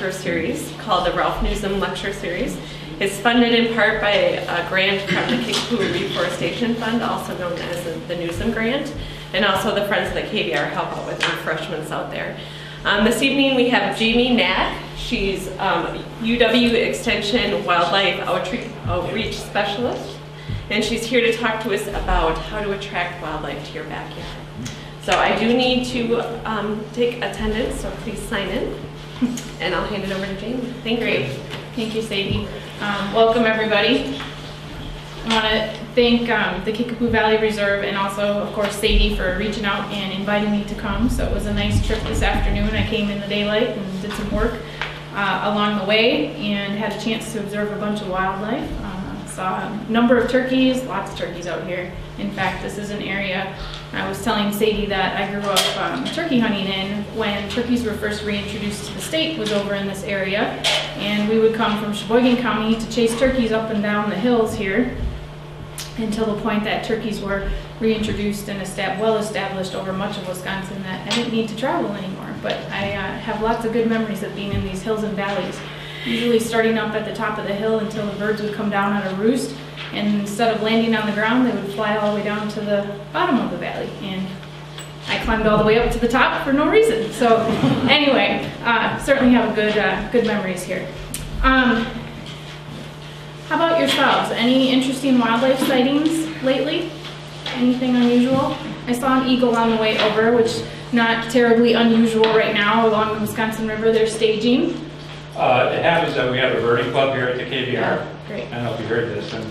lecture series called the Ralph Nuzum Lecture Series. It's funded in part by a grant from the Kickapoo Reforestation Fund, also known as the Nuzum Grant, and also the Friends of the KVR help out with refreshments out there. Um, this evening we have Jamie Nack. She's um, UW Extension Wildlife Outreach, Outreach Specialist, and she's here to talk to us about how to attract wildlife to your backyard. So I do need to um, take attendance, so please sign in, and I'll hand it over to Jamie. Thank Great. you. Thank you, Sadie. Um, welcome, everybody. I want to thank um, the Kickapoo Valley Reserve and also, of course, Sadie for reaching out and inviting me to come. So it was a nice trip this afternoon. I came in the daylight and did some work uh, along the way and had a chance to observe a bunch of wildlife. Uh, saw a number of turkeys, lots of turkeys out here. In fact, this is an area I was telling Sadie that I grew up um, turkey hunting in when turkeys were first reintroduced to the state was over in this area. And we would come from Sheboygan County to chase turkeys up and down the hills here until the point that turkeys were reintroduced and well established over much of Wisconsin that I didn't need to travel anymore. But I uh, have lots of good memories of being in these hills and valleys. Usually starting up at the top of the hill until the birds would come down on a roost and instead of landing on the ground, they would fly all the way down to the bottom of the valley. And I climbed all the way up to the top for no reason. So anyway, uh, certainly have good, uh, good memories here. Um, how about yourselves? Any interesting wildlife sightings lately? Anything unusual? I saw an eagle on the way over, which not terribly unusual right now along the Wisconsin River. They're staging. Uh, It happens that we have a birding club here at the KVR. Yeah, great. I don't know if you heard this, and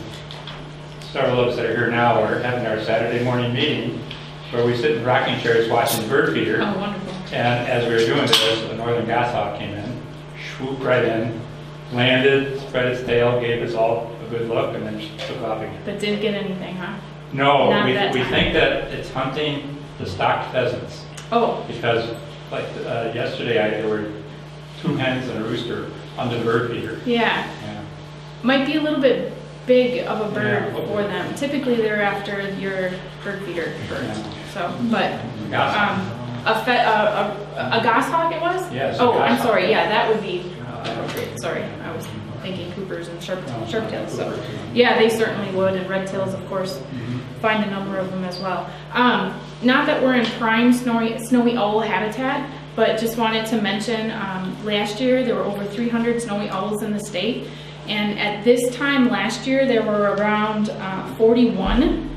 several of us that are here now are having our Saturday morning meeting where we sit in rocking chairs watching bird feeder. Oh, wonderful. And as we were doing this, a northern goshawk came in, swooped right in, landed, spread its tail, gave us all a good look, and then took off again. But didn't get anything, huh? No, Not we, that we time. think that it's hunting the stocked pheasants. Oh, Because like uh, yesterday, I- there were two hens and a rooster under the bird feeder. yeah. Yeah. Might be a little bit big of a bird Yeah, for them. Typically, they're after your bird feeder birds. So, but um, a, fe- a, a, a goshawk it was? Yes, a Oh, I'm goshawk. sorry. Yeah, that would be appropriate. Sorry, I was thinking coopers and sharp, No, sharp tails. So, yeah, they certainly would, and red tails, of course. Mhm. Find a number of them as well. Um, not that we're in prime snowy, snowy owl habitat, but just wanted to mention um, last year there were over 300 snowy owls in the state. And at this time last year, there were around uh, 41.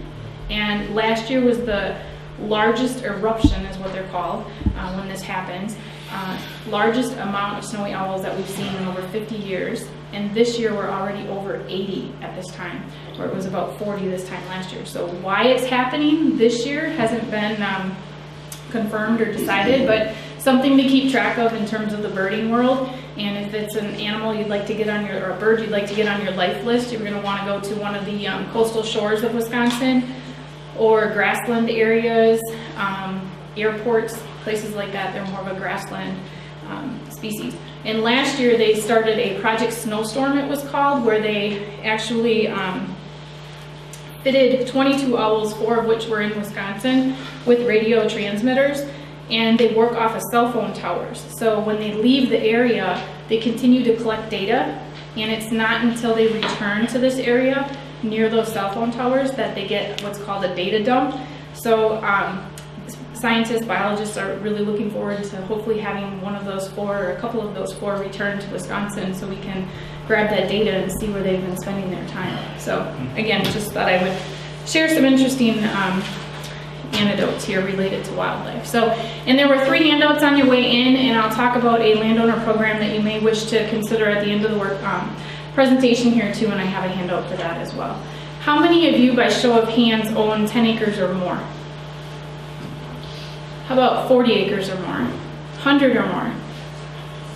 And last year was the largest eruption, is what they're called, uh, when this happens. Uh, largest amount of snowy owls that we've seen in over 50 years. And this year we're already over 80 at this time, where it was about 40 this time last year. So why it's happening this year hasn't been um, confirmed or decided, but something to keep track of in terms of the birding world. And if it's an animal you'd like to get on your, or a bird you'd like to get on your life list, you're gonna wanna go to one of the um, coastal shores of Wisconsin or grassland areas, um, airports, places like that. They're more of a grassland um, species. And last year they started a Project Snowstorm, it was called, where they actually um, fitted 22 owls, four of which were in Wisconsin, with radio transmitters, and they work off of cell phone towers. So when they leave the area, they continue to collect data, and it's not until they return to this area near those cell phone towers that they get what's called a data dump. So um, scientists, biologists are really looking forward to hopefully having one of those four, or a couple of those four return to Wisconsin so we can grab that data and see where they've been spending their time. So again, just thought I would share some interesting um, anecdotes here related to wildlife. So, and there were three handouts on your way in, and I'll talk about a landowner program that you may wish to consider at the end of the work um, presentation here too, and I have a handout for that as well. How many of you, by show of hands, own 10 acres or more? How about 40 acres or more? 100 or more?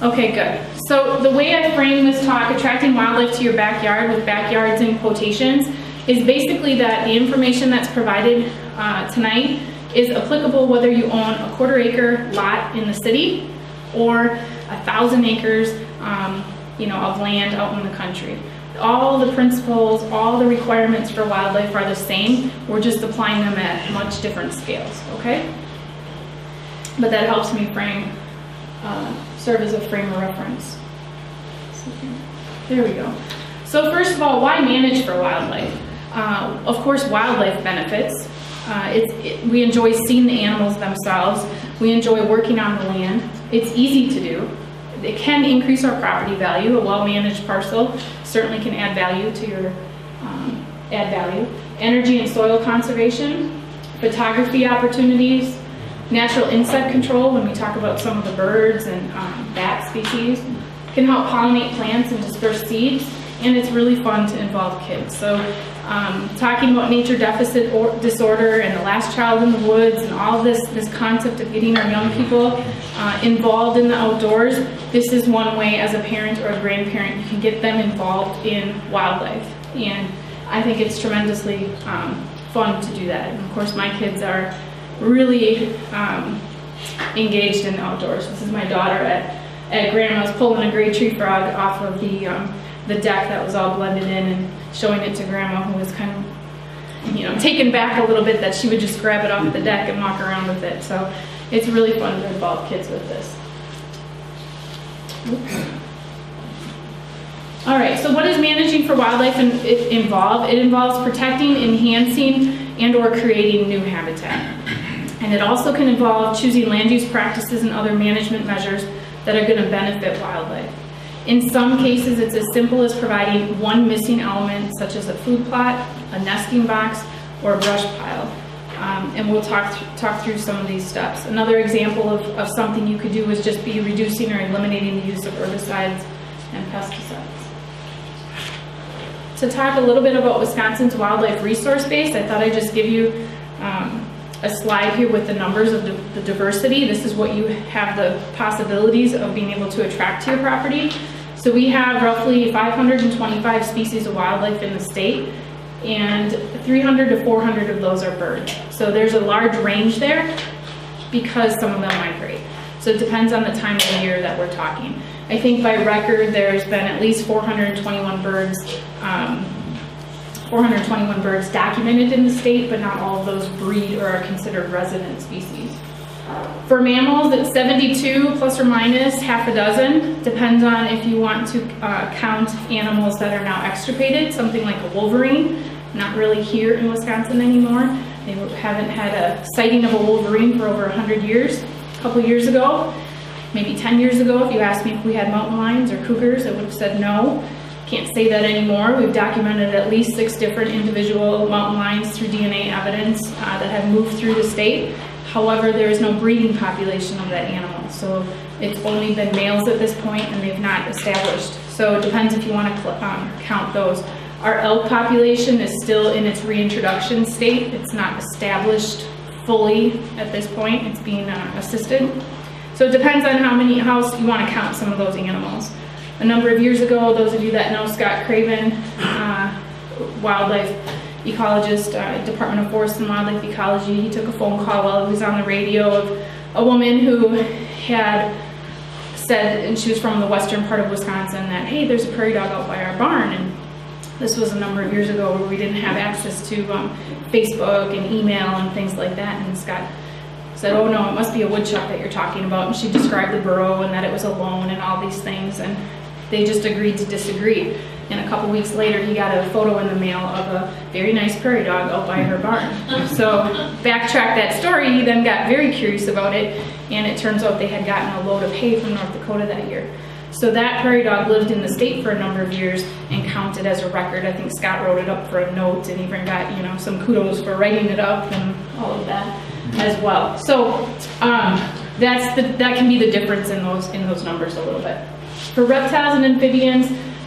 Okay, good. So the way I frame this talk, attracting wildlife to your backyard with backyards in quotations, is basically that the information that's provided uh, tonight is applicable whether you own a quarter acre lot in the city or a thousand acres, um, you know, of land out in the country. All the principles, all the requirements for wildlife are the same. We're just applying them at much different scales, okay? but that helps me frame, uh, serve as a frame of reference. There we go. So first of all, why manage for wildlife? Uh, of course, wildlife benefits. Uh, it, we enjoy seeing the animals themselves. We enjoy working on the land. It's easy to do. It can increase our property value. A well-managed parcel certainly can add value to your, um, add value. Energy and soil conservation, photography opportunities, natural insect control when we talk about some of the birds and um, bat species, can help pollinate plants and disperse seeds, and it's really fun to involve kids. So um, talking about nature deficit or disorder and the last child in the woods and all this, this concept of getting our young people uh, involved in the outdoors, this is one way as a parent or a grandparent you can get them involved in wildlife. And I think it's tremendously um, fun to do that. And of course, my kids are really um, engaged in the outdoors. This is my daughter at, at grandma's pulling a gray tree frog off of the, um, the deck that was all blended in and showing it to grandma who was kind of, you know, taken back a little bit that she would just grab it off the deck and walk around with it. So it's really fun to involve kids with this. Oops. All right, so what does managing for wildlife in, it involve? It involves protecting, enhancing, and or creating new habitat. And it also can involve choosing land use practices and other management measures that are going to benefit wildlife. In some cases, it's as simple as providing one missing element, such as a food plot, a nesting box, or a brush pile. Um, and we'll talk, th talk through some of these steps. Another example of, of something you could do is just be reducing or eliminating the use of herbicides and pesticides. To talk a little bit about Wisconsin's wildlife resource base, I thought I'd just give you um, a slide here with the numbers of the, the diversity. This is what you have the possibilities of being able to attract to your property. So we have roughly 525 species of wildlife in the state and 300 to 400 of those are birds. So there's a large range there because some of them migrate. So it depends on the time of the year that we're talking. I think by record there's been at least 421 birds um, 421 birds documented in the state, but not all of those breed or are considered resident species. For mammals, it's 72 plus or minus half a dozen. Depends on if you want to uh, count animals that are now extirpated, something like a wolverine. Not really here in Wisconsin anymore. They haven't had a sighting of a wolverine for over 100 years. A couple years ago, maybe 10 years ago, if you asked me if we had mountain lions or cougars, I would have said no. Can't say that anymore. We've documented at least six different individual mountain lions through DNA evidence uh, that have moved through the state. However, there is no breeding population of that animal. So it's only been males at this point and they've not established. So it depends if you want to um, count those. Our elk population is still in its reintroduction state. It's not established fully at this point. It's being uh, assisted. So it depends on how many, how you want to count some of those animals a number of years ago. Those of you that know Scott Craven, uh, wildlife ecologist, uh, Department of Forest and Wildlife Ecology, he took a phone call while he was on the radio of a woman who had said, and she was from the western part of Wisconsin, that, hey, there's a prairie dog out by our barn. And this was a number of years ago where we didn't have access to um, Facebook and email and things like that. And Scott said, oh no, it must be a woodchuck that you're talking about. And she described the burrow and that it was alone and all these things. And they just agreed to disagree. And a couple weeks later, he got a photo in the mail of a very nice prairie dog out by her barn. So backtrack that story, he then got very curious about it, and it turns out they had gotten a load of hay from North Dakota that year. So that prairie dog lived in the state for a number of years and counted as a record. I think Scott wrote it up for a note and even got, you know, some kudos for writing it up and all of that as well. So um, that's the, that can be the difference in those in those numbers a little bit. For reptiles and amphibians,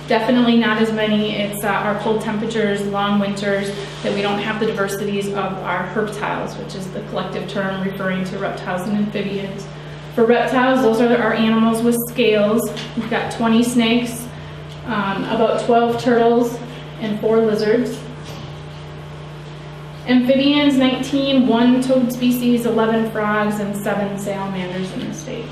definitely not as many. It's uh, our cold temperatures, long winters, that we don't have the diversities of our herptiles, which is the collective term referring to reptiles and amphibians. For reptiles, those are our animals with scales. We've got 20 snakes, um, about 12 turtles, and four lizards. Amphibians, 19, one toad species, 11 frogs, and seven salamanders in the state.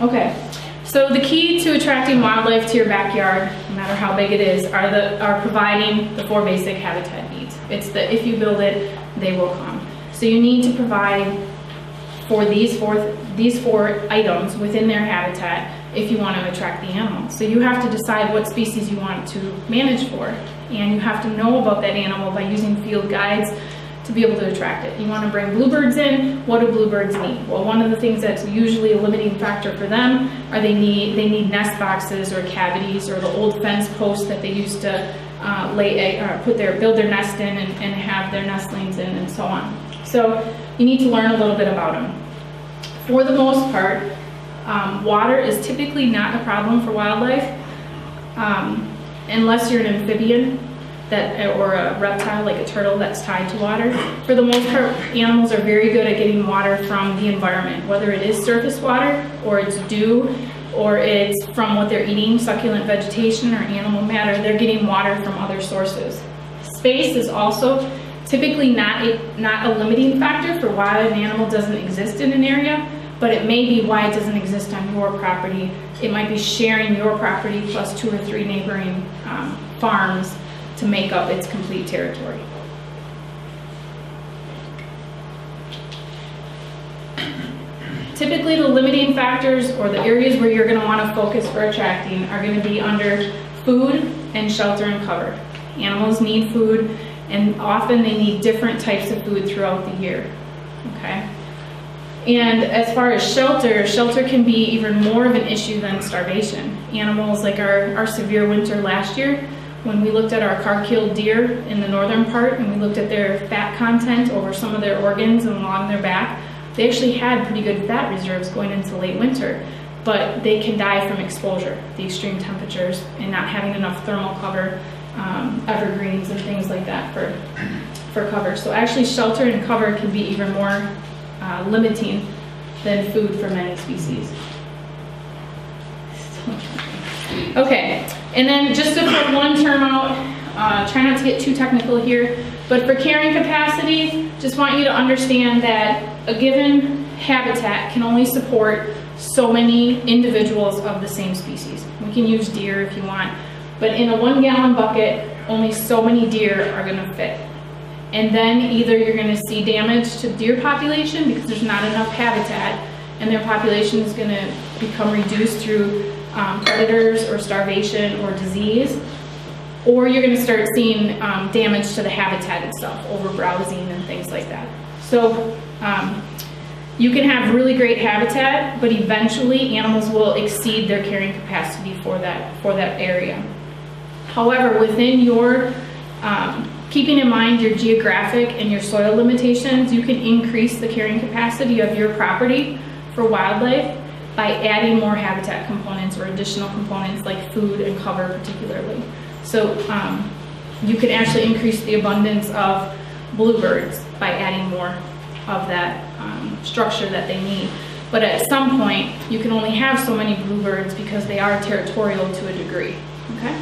Okay, so the key to attracting wildlife to your backyard, no matter how big it is, are the are providing the four basic habitat needs. It's the if you build it, they will come. So you need to provide for these four, these four items within their habitat if you want to attract the animal. So you have to decide what species you want to manage for. And you have to know about that animal by using field guides to be able to attract it. You want to bring bluebirds in, what do bluebirds need? Well, one of the things that's usually a limiting factor for them are they need, they need nest boxes or cavities or the old fence posts that they used to uh, lay, egg- or put their, build their nest in and, and have their nestlings in and so on. So you need to learn a little bit about them. For the most part, um, water is typically not a problem for wildlife um, unless you're an amphibian that, or a reptile like a turtle that's tied to water. For the most part, animals are very good at getting water from the environment, whether it is surface water or it's dew or it's from what they're eating, succulent vegetation or animal matter, they're getting water from other sources. Space is also typically not a, not a limiting factor for why an animal doesn't exist in an area, but it may be why it doesn't exist on your property. It might be sharing your property plus two or three neighboring um, farms to make up its complete territory. Typically, the limiting factors or the areas where you're gonna wanna focus for attracting are gonna be under food and shelter and cover. Animals need food and often they need different types of food throughout the year, okay? And as far as shelter, shelter can be even more of an issue than starvation. Animals like our, our severe winter last year, when we looked at our car-killed deer in the northern part and we looked at their fat content over some of their organs and along their back, they actually had pretty good fat reserves going into late winter, but they can die from exposure, the extreme temperatures, and not having enough thermal cover, um, evergreens and things like that for, for cover. So actually shelter and cover can be even more uh, limiting than food for many species. Okay, and then just to put one term out, uh, try not to get too technical here, but for carrying capacity, just want you to understand that a given habitat can only support so many individuals of the same species. We can use deer if you want, but in a one gallon bucket, only so many deer are gonna fit. And then either you're gonna see damage to deer population because there's not enough habitat and their population is gonna become reduced through um, predators or starvation or disease. Or you're gonna start seeing um, damage to the habitat itself, overbrowsing and things like that. So um, you can have really great habitat, but eventually animals will exceed their carrying capacity for that, for that area. However, within your, um, keeping in mind your geographic and your soil limitations, you can increase the carrying capacity of your property for wildlife by adding more habitat components or additional components like food and cover particularly. So um, you can actually increase the abundance of bluebirds by adding more of that um, structure that they need. But at some point, you can only have so many bluebirds because they are territorial to a degree, okay?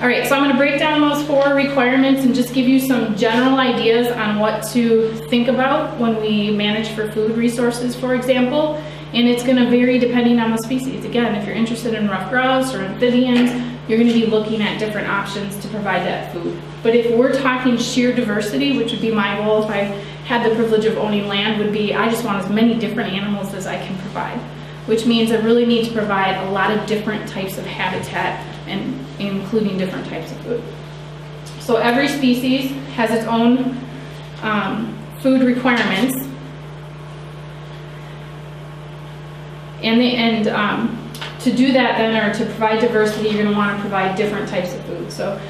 All right, so I'm gonna break down those four requirements and just give you some general ideas on what to think about when we manage for food resources, for example. And it's gonna vary depending on the species. Again, if you're interested in ruffed grouse or amphibians, you're gonna be looking at different options to provide that food. But if we're talking sheer diversity, which would be my goal if I had the privilege of owning land, would be I just want as many different animals as I can provide. Which means I really need to provide a lot of different types of habitat and including different types of food. So every species has its own um, food requirements. And, they, and um, to do that then, or to provide diversity, you're gonna wanna provide different types of food. So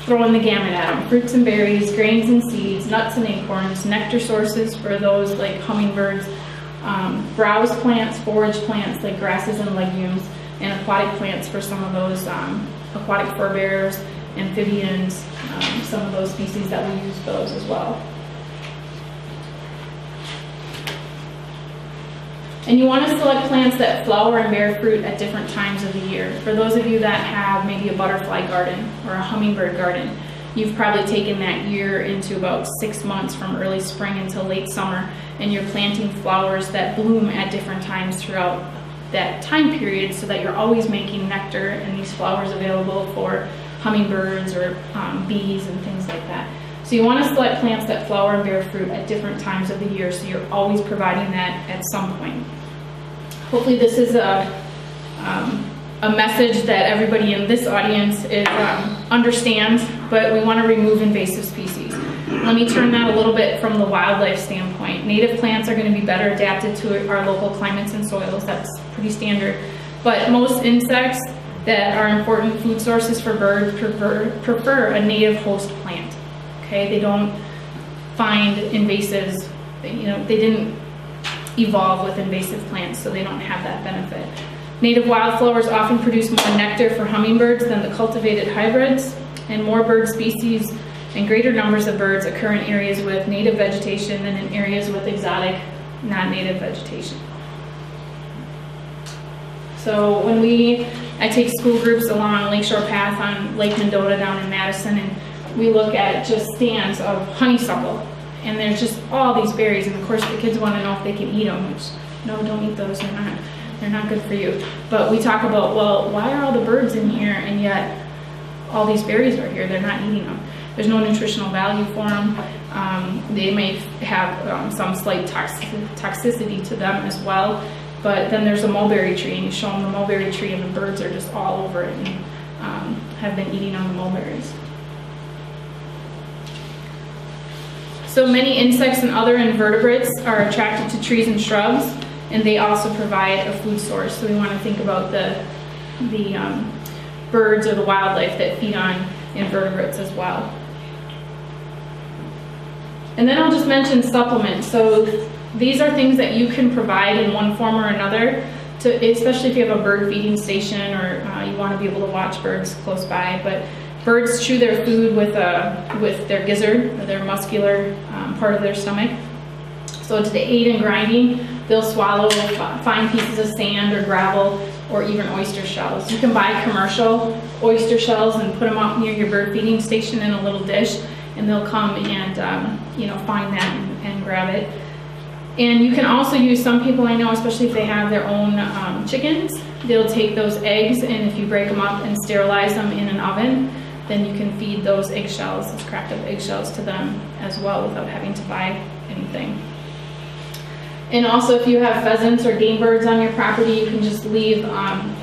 throwing the gamut at them, fruits and berries, grains and seeds, nuts and acorns, nectar sources for those like hummingbirds, um, browse plants, forage plants like grasses and legumes, and aquatic plants for some of those um, aquatic fur bearers, amphibians, um, some of those species that we use those as well. And you want to select plants that flower and bear fruit at different times of the year. For those of you that have maybe a butterfly garden or a hummingbird garden, you've probably taken that year into about six months from early spring until late summer, and you're planting flowers that bloom at different times throughout that time period so that you're always making nectar and these flowers available for hummingbirds or um, bees and things like that. So you want to select plants that flower and bear fruit at different times of the year, so you're always providing that at some point. Hopefully this is a, um, a message that everybody in this audience is, um, understands, but we want to remove invasive species. Let me turn that a little bit from the wildlife standpoint. Native plants are going to be better adapted to our local climates and soils, that's pretty standard. But most insects that are important food sources for birds prefer, prefer a native host plant. Okay, they don't find invasives, you know, they didn't evolve with invasive plants, so they don't have that benefit. Native wildflowers often produce more nectar for hummingbirds than the cultivated hybrids, and more bird species and greater numbers of birds occur in areas with native vegetation than in areas with exotic, non-native vegetation. So when we, I take school groups along Lakeshore Path on Lake Mendota down in Madison, and we look at just stands of honeysuckle, and there's just all these berries, and of course the kids want to know if they can eat them, which, no, don't eat those, they're not, they're not good for you. But we talk about, well, why are all the birds in here, and yet all these berries are here, they're not eating them. There's no nutritional value for them. Um, they may have um, some slight toxic, toxicity to them as well. But then there's a mulberry tree, and you show them the mulberry tree, and the birds are just all over it and um, have been eating on the mulberries. So many insects and other invertebrates are attracted to trees and shrubs, and they also provide a food source. So we want to think about the the um, birds or the wildlife that feed on invertebrates as well. And then I'll just mention supplements. So these are things that you can provide in one form or another, to, especially if you have a bird feeding station or uh, you want to be able to watch birds close by. But birds chew their food with, a, with their gizzard, or their muscular um, part of their stomach. So to aid in grinding, they'll swallow fine pieces of sand or gravel or even oyster shells. You can buy commercial oyster shells and put them out near your bird feeding station in a little dish and they'll come and um, you know find that and, and, grab it. And you can also use, some people I know, especially if they have their own um, chickens, they'll take those eggs and if you break them up and sterilize them in an oven, then you can feed those eggshells, those cracked up eggshells to them as well without having to buy anything. And also if you have pheasants or game birds on your property, you can just leave um,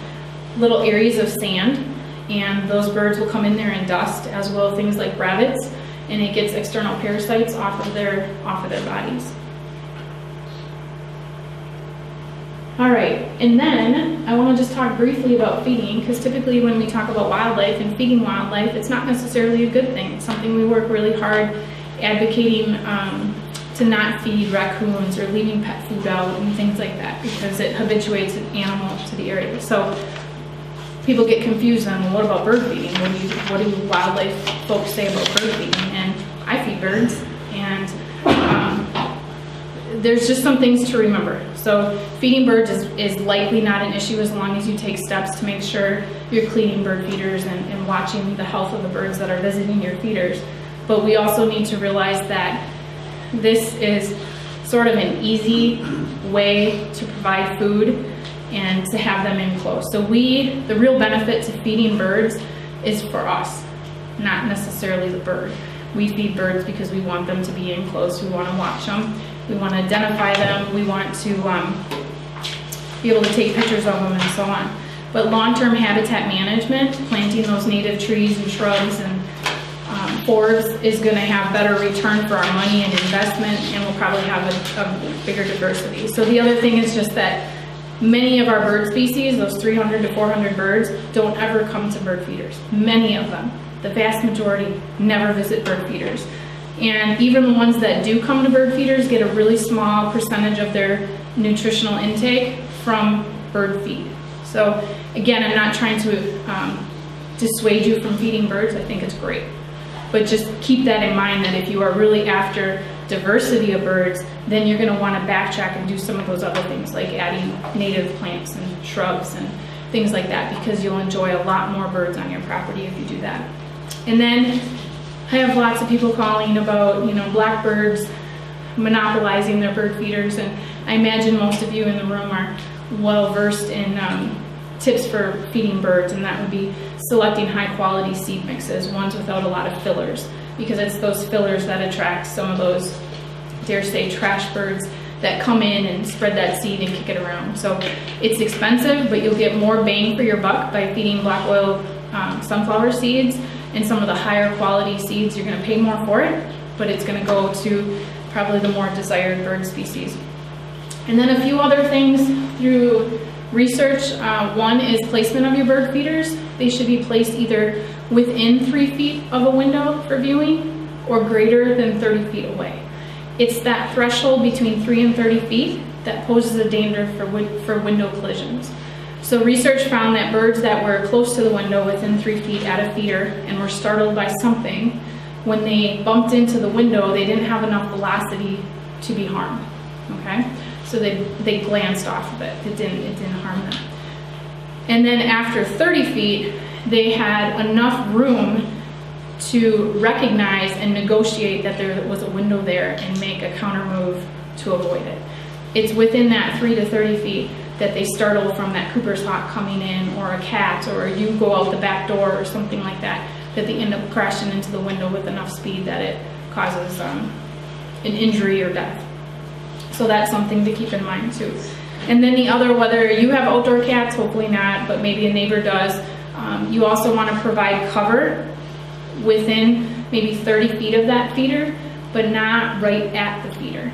little areas of sand and those birds will come in there and dust as well things like rabbits and it gets external parasites off of their off of their bodies. All right, and then I want to just talk briefly about feeding because typically when we talk about wildlife and feeding wildlife, it's not necessarily a good thing. It's something we work really hard advocating um, to not feed raccoons or leaving pet food out and things like that because it habituates an animal to the area. So people get confused on well, what about bird feeding? What do you, what do wildlife folks say about bird feeding? And I feed birds, and um, there's just some things to remember. So feeding birds is, is likely not an issue as long as you take steps to make sure you're cleaning bird feeders and, and watching the health of the birds that are visiting your feeders. But we also need to realize that this is sort of an easy way to provide food and to have them in close. So we, the real benefit to feeding birds is for us, not necessarily the bird. We feed birds because we want them to be in close, we want to watch them, we want to identify them, we want to um, be able to take pictures of them and so on. But long-term habitat management, planting those native trees and shrubs and um, forests is going to have better return for our money and investment and we'll probably have a, a bigger diversity. So the other thing is just that Many of our bird species, those 300 to 400 birds, don't ever come to bird feeders. Many of them, the vast majority, never visit bird feeders. And even the ones that do come to bird feeders get a really small percentage of their nutritional intake from bird feed. So again, I'm not trying to um, dissuade you from feeding birds. I think it's great. But just keep that in mind that if you are really after diversity of birds, then you're going to want to backtrack and do some of those other things like adding native plants and shrubs and things like that because you'll enjoy a lot more birds on your property if you do that. And then I have lots of people calling about, you know, blackbirds monopolizing their bird feeders and I imagine most of you in the room are well versed in um, tips for feeding birds and that would be selecting high quality seed mixes, ones without a lot of fillers. because it's those fillers that attract some of those, dare say, trash birds that come in and spread that seed and kick it around. So it's expensive, but you'll get more bang for your buck by feeding black oil um, sunflower seeds and some of the higher quality seeds. You're gonna pay more for it, but it's gonna go to probably the more desired bird species. And then a few other things through research. Uh, one is placement of your bird feeders. They should be placed either within three feet of a window for viewing or greater than 30 feet away. It's that threshold between three and 30 feet that poses a danger for, for window collisions. So research found that birds that were close to the window within three feet at a feeder and were startled by something, when they bumped into the window, they didn't have enough velocity to be harmed. Okay, so they they glanced off of it. It didn't it didn't harm them. And then after 30 feet, they had enough room to recognize and negotiate that there was a window there and make a counter move to avoid it. It's within that three to 30 feet that they startle from that Cooper's hawk coming in or a cat or you go out the back door or something like that, that they end up crashing into the window with enough speed that it causes um, an injury or death. So that's something to keep in mind too. And then the other, whether you have outdoor cats, hopefully not, but maybe a neighbor does, um, you also want to provide cover within maybe 30 feet of that feeder, but not right at the feeder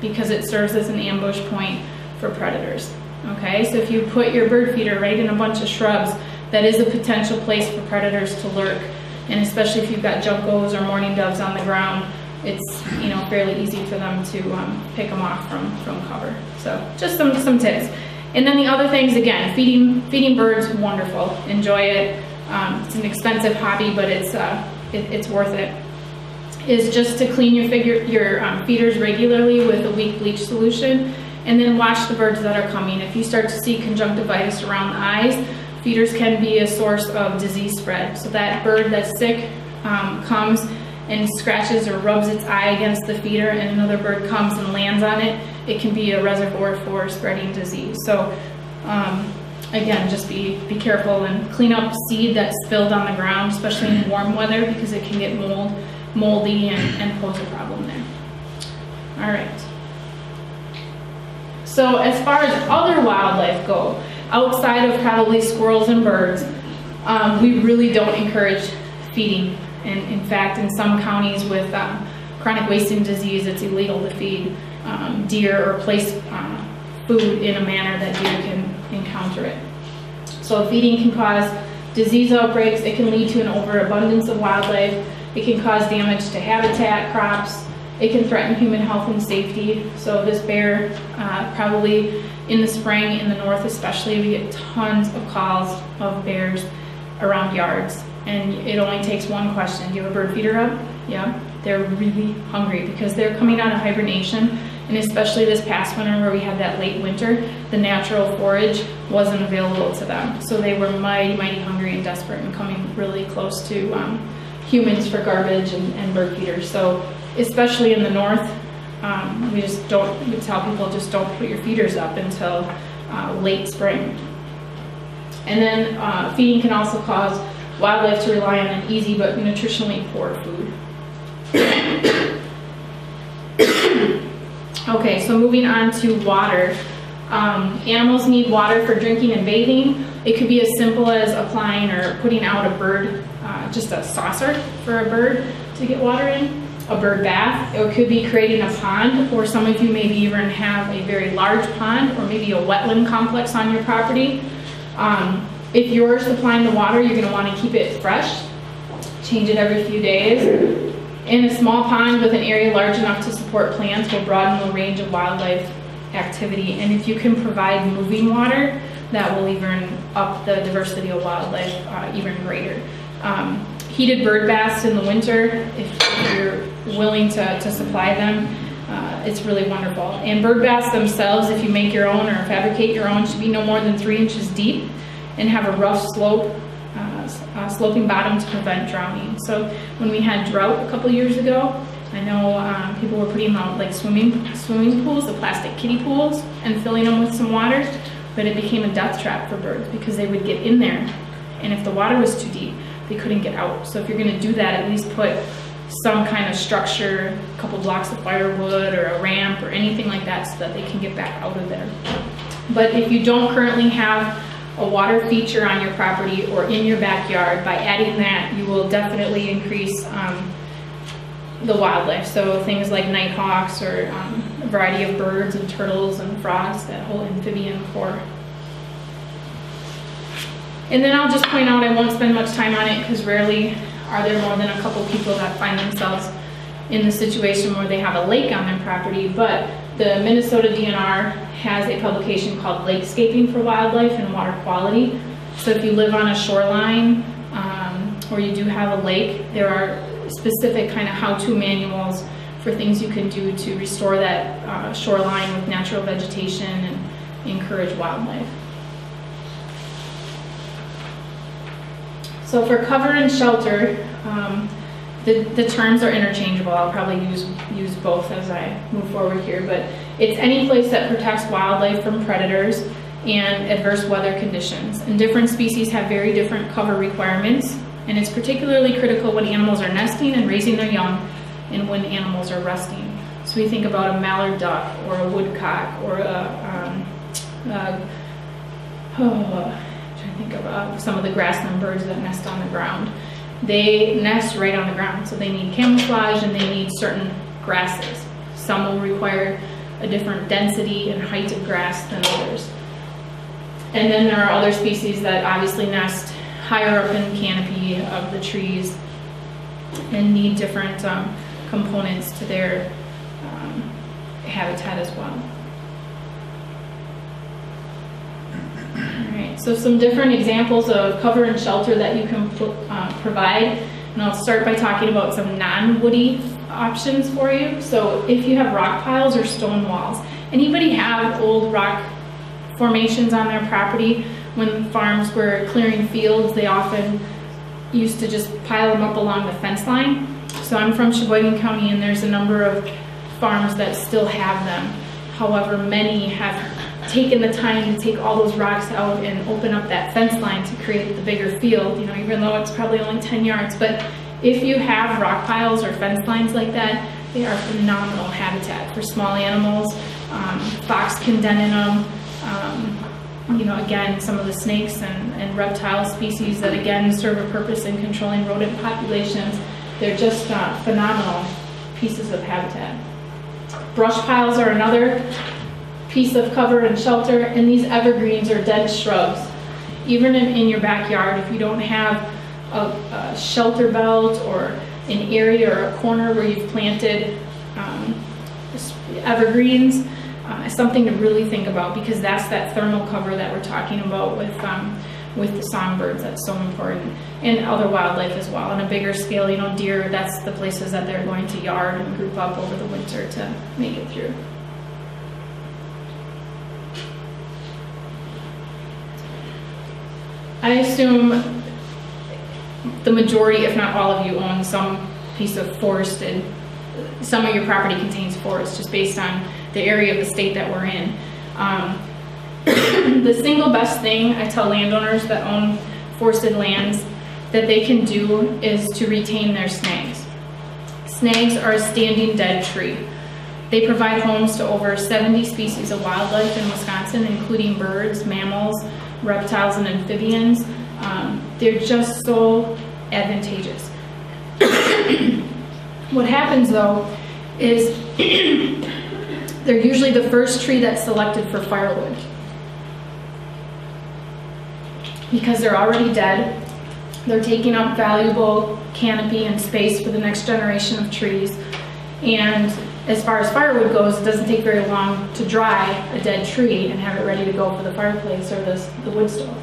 because it serves as an ambush point for predators. Okay, so if you put your bird feeder right in a bunch of shrubs, that is a potential place for predators to lurk. And especially if you've got juncos or mourning doves on the ground, it's you know fairly easy for them to um, pick them off from from cover. So just some some tips. And then the other things again, feeding feeding birds, wonderful. Enjoy it. Um, it's an expensive hobby, but it's uh, it, it's worth it. Is just to clean your figure your um, feeders regularly with a weak bleach solution, and then watch the birds that are coming. If you start to see conjunctivitis around the eyes, feeders can be a source of disease spread. So that bird that's sick um, comes and scratches or rubs its eye against the feeder and another bird comes and lands on it, it can be a reservoir for spreading disease. So um, again, just be, be careful and clean up seed that's spilled on the ground, especially in warm weather because it can get mold, moldy and, and pose a problem there. All right. So as far as other wildlife go, outside of probably squirrels and birds, um, we really don't encourage feeding. And in fact, in some counties with um, chronic wasting disease, it's illegal to feed um, deer or place uh, food in a manner that deer can encounter it. So feeding can cause disease outbreaks, it can lead to an overabundance of wildlife, it can cause damage to habitat, crops, it can threaten human health and safety. So this bear, uh, probably in the spring, in the north especially, we get tons of calls of bears around yards. And it only takes one question. Do you have a bird feeder up? Yeah. They're really hungry because they're coming out of hibernation. And especially this past winter where we had that late winter, the natural forage wasn't available to them. So they were mighty, mighty hungry and desperate and coming really close to um, humans for garbage and, and bird feeders. So especially in the north, um, we just don't, we tell people just don't put your feeders up until uh, late spring. And then uh, feeding can also cause wildlife to rely on an easy but nutritionally poor food. Okay, so moving on to water. Um, animals need water for drinking and bathing. It could be as simple as applying or putting out a bird, uh, just a saucer for a bird to get water in a bird bath. It could be creating a pond, or some of you maybe even have a very large pond or maybe a wetland complex on your property. Um, if you're supplying the water, you're going to want to keep it fresh, change it every few days. In a small pond with an area large enough to support plants will broaden the range of wildlife activity. And if you can provide moving water, that will even up the diversity of wildlife uh, even greater. Um, heated bird baths in the winter, if, you're willing to, to supply them, uh, it's really wonderful. And bird baths themselves, if you make your own or fabricate your own, should be no more than three inches deep and have a rough slope, sloping bottom to prevent drowning. So when we had drought a couple years ago, I know um, people were putting out like swimming swimming pools, the plastic kiddie pools, and filling them with some water, but it became a death trap for birds because they would get in there, and if the water was too deep, they couldn't get out. So if you're going to do that, at least put some kind of structure, a couple blocks of firewood or a ramp or anything like that so that they can get back out of there. But if you don't currently have a water feature on your property or in your backyard, by adding that, you will definitely increase um, the wildlife. So things like nighthawks or um, a variety of birds and turtles and frogs, that whole amphibian core. And then I'll just point out, I won't spend much time on it because rarely are there more than a couple people that find themselves in the situation where they have a lake on their property, but the Minnesota DNR has a publication called Lakescaping for Wildlife and Water Quality. So if you live on a shoreline, um, or you do have a lake, there are specific kind of how-to manuals for things you can do to restore that uh, shoreline with natural vegetation and encourage wildlife. So for cover and shelter, um, the, the terms are interchangeable. I'll probably use, use both as I move forward here, but it's any place that protects wildlife from predators and adverse weather conditions. And different species have very different cover requirements, and it's particularly critical when animals are nesting and raising their young and when animals are resting. So we think about a mallard duck or a woodcock or a, um, oh, trying to think of uh, some of the grassland birds that nest on the ground. They nest right on the ground, so they need camouflage and they need certain grasses. Some will require a different density and height of grass than others. And then there are other species that obviously nest higher up in the canopy of the trees and need different um, components to their um, habitat as well. So some different examples of cover and shelter that you can uh, provide. And I'll start by talking about some non-woody options for you. So if you have rock piles or stone walls, anybody have old rock formations on their property? When farms were clearing fields, they often used to just pile them up along the fence line. So I'm from Sheboygan County and there's a number of farms that still have them. However, many have taken the time to take all those rocks out and open up that fence line to create the bigger field, you know, even though it's probably only 10 yards. But if you have rock piles or fence lines like that, they are phenomenal habitat for small animals. Um, fox can den in them. Um, you know, again, some of the snakes and, and reptile species that again serve a purpose in controlling rodent populations. They're just uh, phenomenal pieces of habitat. Brush piles are another piece of cover and shelter, and these evergreens are dense shrubs. Even in, in your backyard, if you don't have a, a, shelter belt or an area or a corner where you've planted um, evergreens, uh, something to really think about because that's that thermal cover that we're talking about with um, with the songbirds that's so important and other wildlife as well on a bigger scale you know deer that's the places that they're going to yard and group up over the winter to make it through I assume the majority, if not all of you, own some piece of forested, some of your property contains forest, just based on the area of the state that we're in. Um, the single best thing I tell landowners that own forested lands that they can do is to retain their snags. Snags are a standing dead tree. They provide homes to over 70 species of wildlife in Wisconsin, including birds, mammals, reptiles, and amphibians. Um, they're just so advantageous. what happens though is they're usually the first tree that's selected for firewood. Because they're already dead, they're taking up valuable canopy and space for the next generation of trees. And as far as firewood goes, it doesn't take very long to dry a dead tree and have it ready to go for the fireplace or the, the wood stove.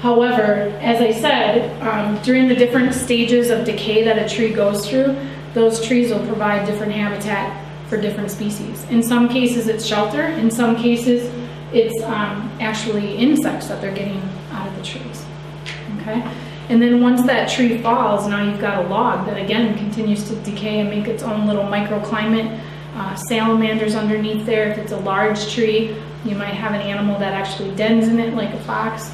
However, as I said, um, during the different stages of decay that a tree goes through, those trees will provide different habitat for different species. In some cases it's shelter, in some cases it's um, actually insects that they're getting out of the trees, okay? And then once that tree falls, now you've got a log that again continues to decay and make its own little microclimate. Uh, salamanders underneath there. If it's a large tree, you might have an animal that actually dens in it like a fox.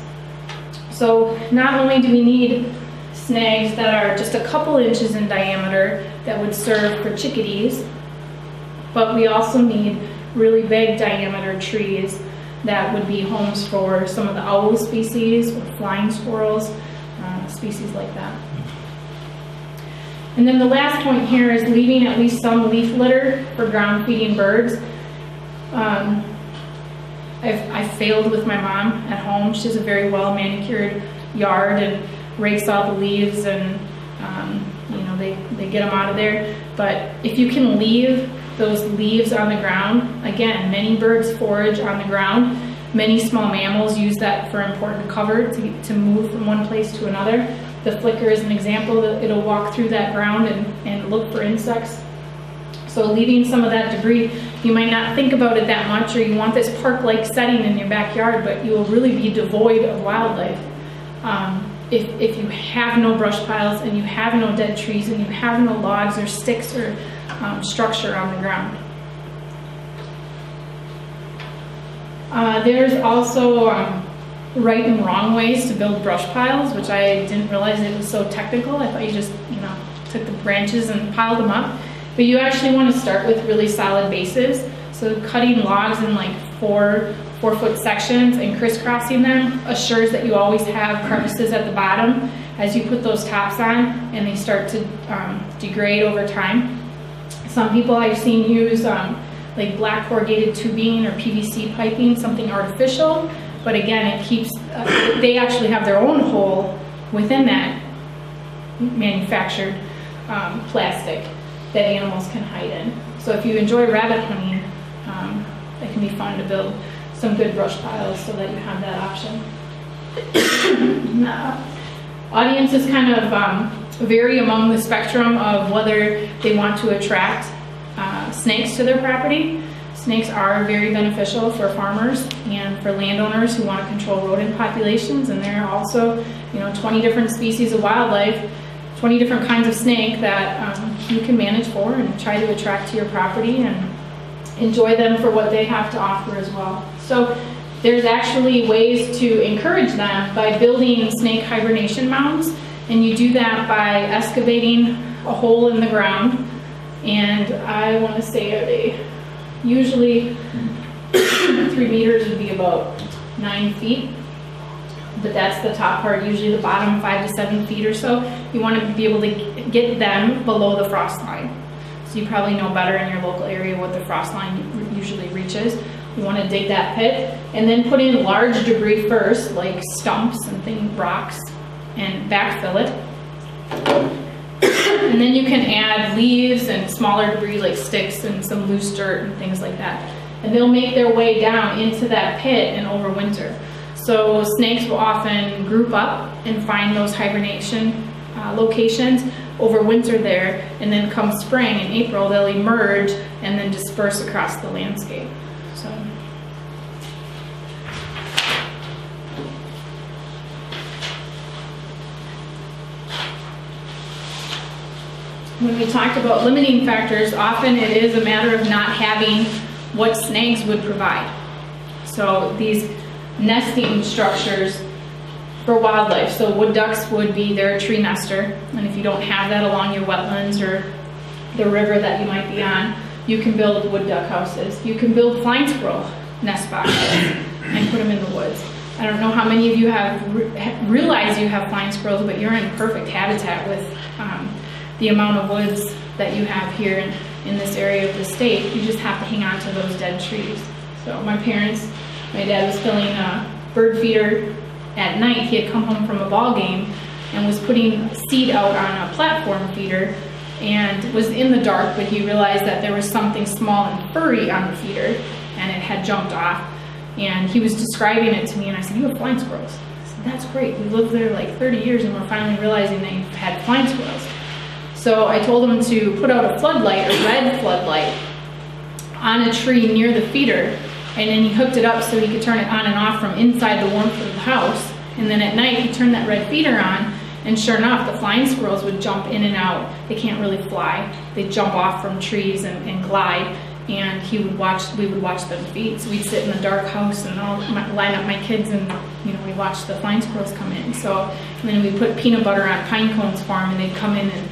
So not only do we need snags that are just a couple inches in diameter that would serve for chickadees. But we also need really big diameter trees that would be homes for some of the owl species or flying squirrels, uh, species like that. And then the last point here is leaving at least some leaf litter for ground feeding birds. Um, I failed with my mom at home. She has a very well manicured yard and rakes all the leaves and, um, you know, they, they get them out of there. But if you can leave those leaves on the ground, again, many birds forage on the ground. Many small mammals use that for important cover to, to move from one place to another. The flicker is an example that it'll walk through that ground and, and look for insects. So leaving some of that debris, you might not think about it that much or you want this park-like setting in your backyard, but you will really be devoid of wildlife. Um, if, if you have no brush piles and you have no dead trees and you have no logs or sticks or um, structure on the ground. Uh, there's also um, right and wrong ways to build brush piles, which I didn't realize it was so technical. I thought you just, you know, took the branches and piled them up. But you actually want to start with really solid bases. So cutting logs in like four, four foot sections and crisscrossing them assures that you always have crevices at the bottom as you put those tops on and they start to um, degrade over time. Some people I've seen use um, like black corrugated tubing or PVC piping, something artificial, but again, it keeps, uh, they actually have their own hole within that manufactured um, plastic that animals can hide in. So if you enjoy rabbit hunting, um, it can be fun to build some good brush piles so that you have that option. Now, Audiences kind of um, vary among the spectrum of whether they want to attract uh, snakes to their property. Snakes are very beneficial for farmers and for landowners who want to control rodent populations, and there are also, you know, 20 different species of wildlife, 20 different kinds of snake that um, you can manage for and try to attract to your property and enjoy them for what they have to offer as well. So there's actually ways to encourage them by building snake hibernation mounds, and you do that by excavating a hole in the ground. And I want to say they usually three meters would be about nine feet. But that's the top part, usually the bottom five to seven feet or so. You want to be able to get them below the frost line. So you probably know better in your local area what the frost line usually reaches. You want to dig that pit and then put in large debris first, like stumps and things, rocks, and backfill it. And then you can add leaves and smaller debris like sticks and some loose dirt and things like that. And they'll make their way down into that pit and overwinter. So snakes will often group up and find those hibernation uh, locations, overwinter there, and then come spring in April, they'll emerge and then disperse across the landscape. So. When we talked about limiting factors, often it is a matter of not having what snags would provide. So these nesting structures for wildlife. So wood ducks would be their tree nester. And if you don't have that along your wetlands or the river that you might be on, you can build wood duck houses. You can build flying squirrel nest boxes and put them in the woods. I don't know how many of you have re realized you have flying squirrels, but you're in perfect habitat with um, the amount of woods that you have here in, in this area of the state. You just have to hang on to those dead trees. So my parents, my dad was filling a bird feeder at night. He had come home from a ball game and was putting seed out on a platform feeder and was in the dark, but he realized that there was something small and furry on the feeder and it had jumped off. And he was describing it to me and I said, you have flying squirrels. I said, that's great. We lived there like 30 years and we're finally realizing that you've had flying squirrels. So I told him to put out a floodlight, a red floodlight, on a tree near the feeder, and then he hooked it up so he could turn it on and off from inside the warmth of the house. And then at night, he turned that red feeder on, and sure enough, the flying squirrels would jump in and out. They can't really fly. They jump off from trees and, and glide, and he would watch, we would watch them feed. So we'd sit in the dark house and I'll line up my kids and you know, we watch the flying squirrels come in. So, and then we put peanut butter on pine cones for them and they'd come in and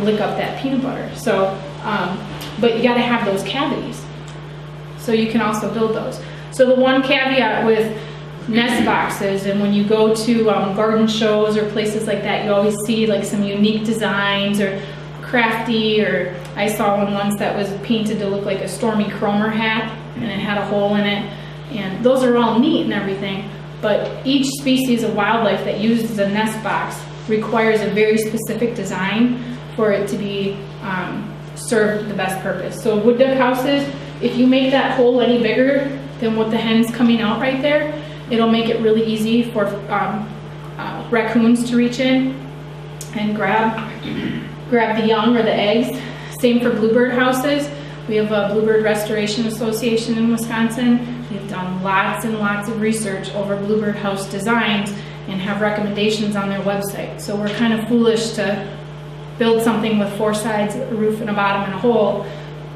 lick up that peanut butter. So, um, but you gotta have those cavities. So you can also build those. So the one caveat with nest boxes, and when you go to um, garden shows or places like that, you always see like some unique designs or crafty, or I saw one once that was painted to look like a Stormy Kromer hat, and it had a hole in it. And those are all neat and everything, but each species of wildlife that uses a nest box requires a very specific design for it to be um, serve the best purpose. So wood duck houses, if you make that hole any bigger than what the hen's coming out right there, it'll make it really easy for um, uh, raccoons to reach in and grab, grab the young or the eggs. Same for bluebird houses. We have a Bluebird Restoration Association in Wisconsin. We've done lots and lots of research over bluebird house designs and have recommendations on their website. So we're kind of foolish to build something with four sides, a roof and a bottom and a hole,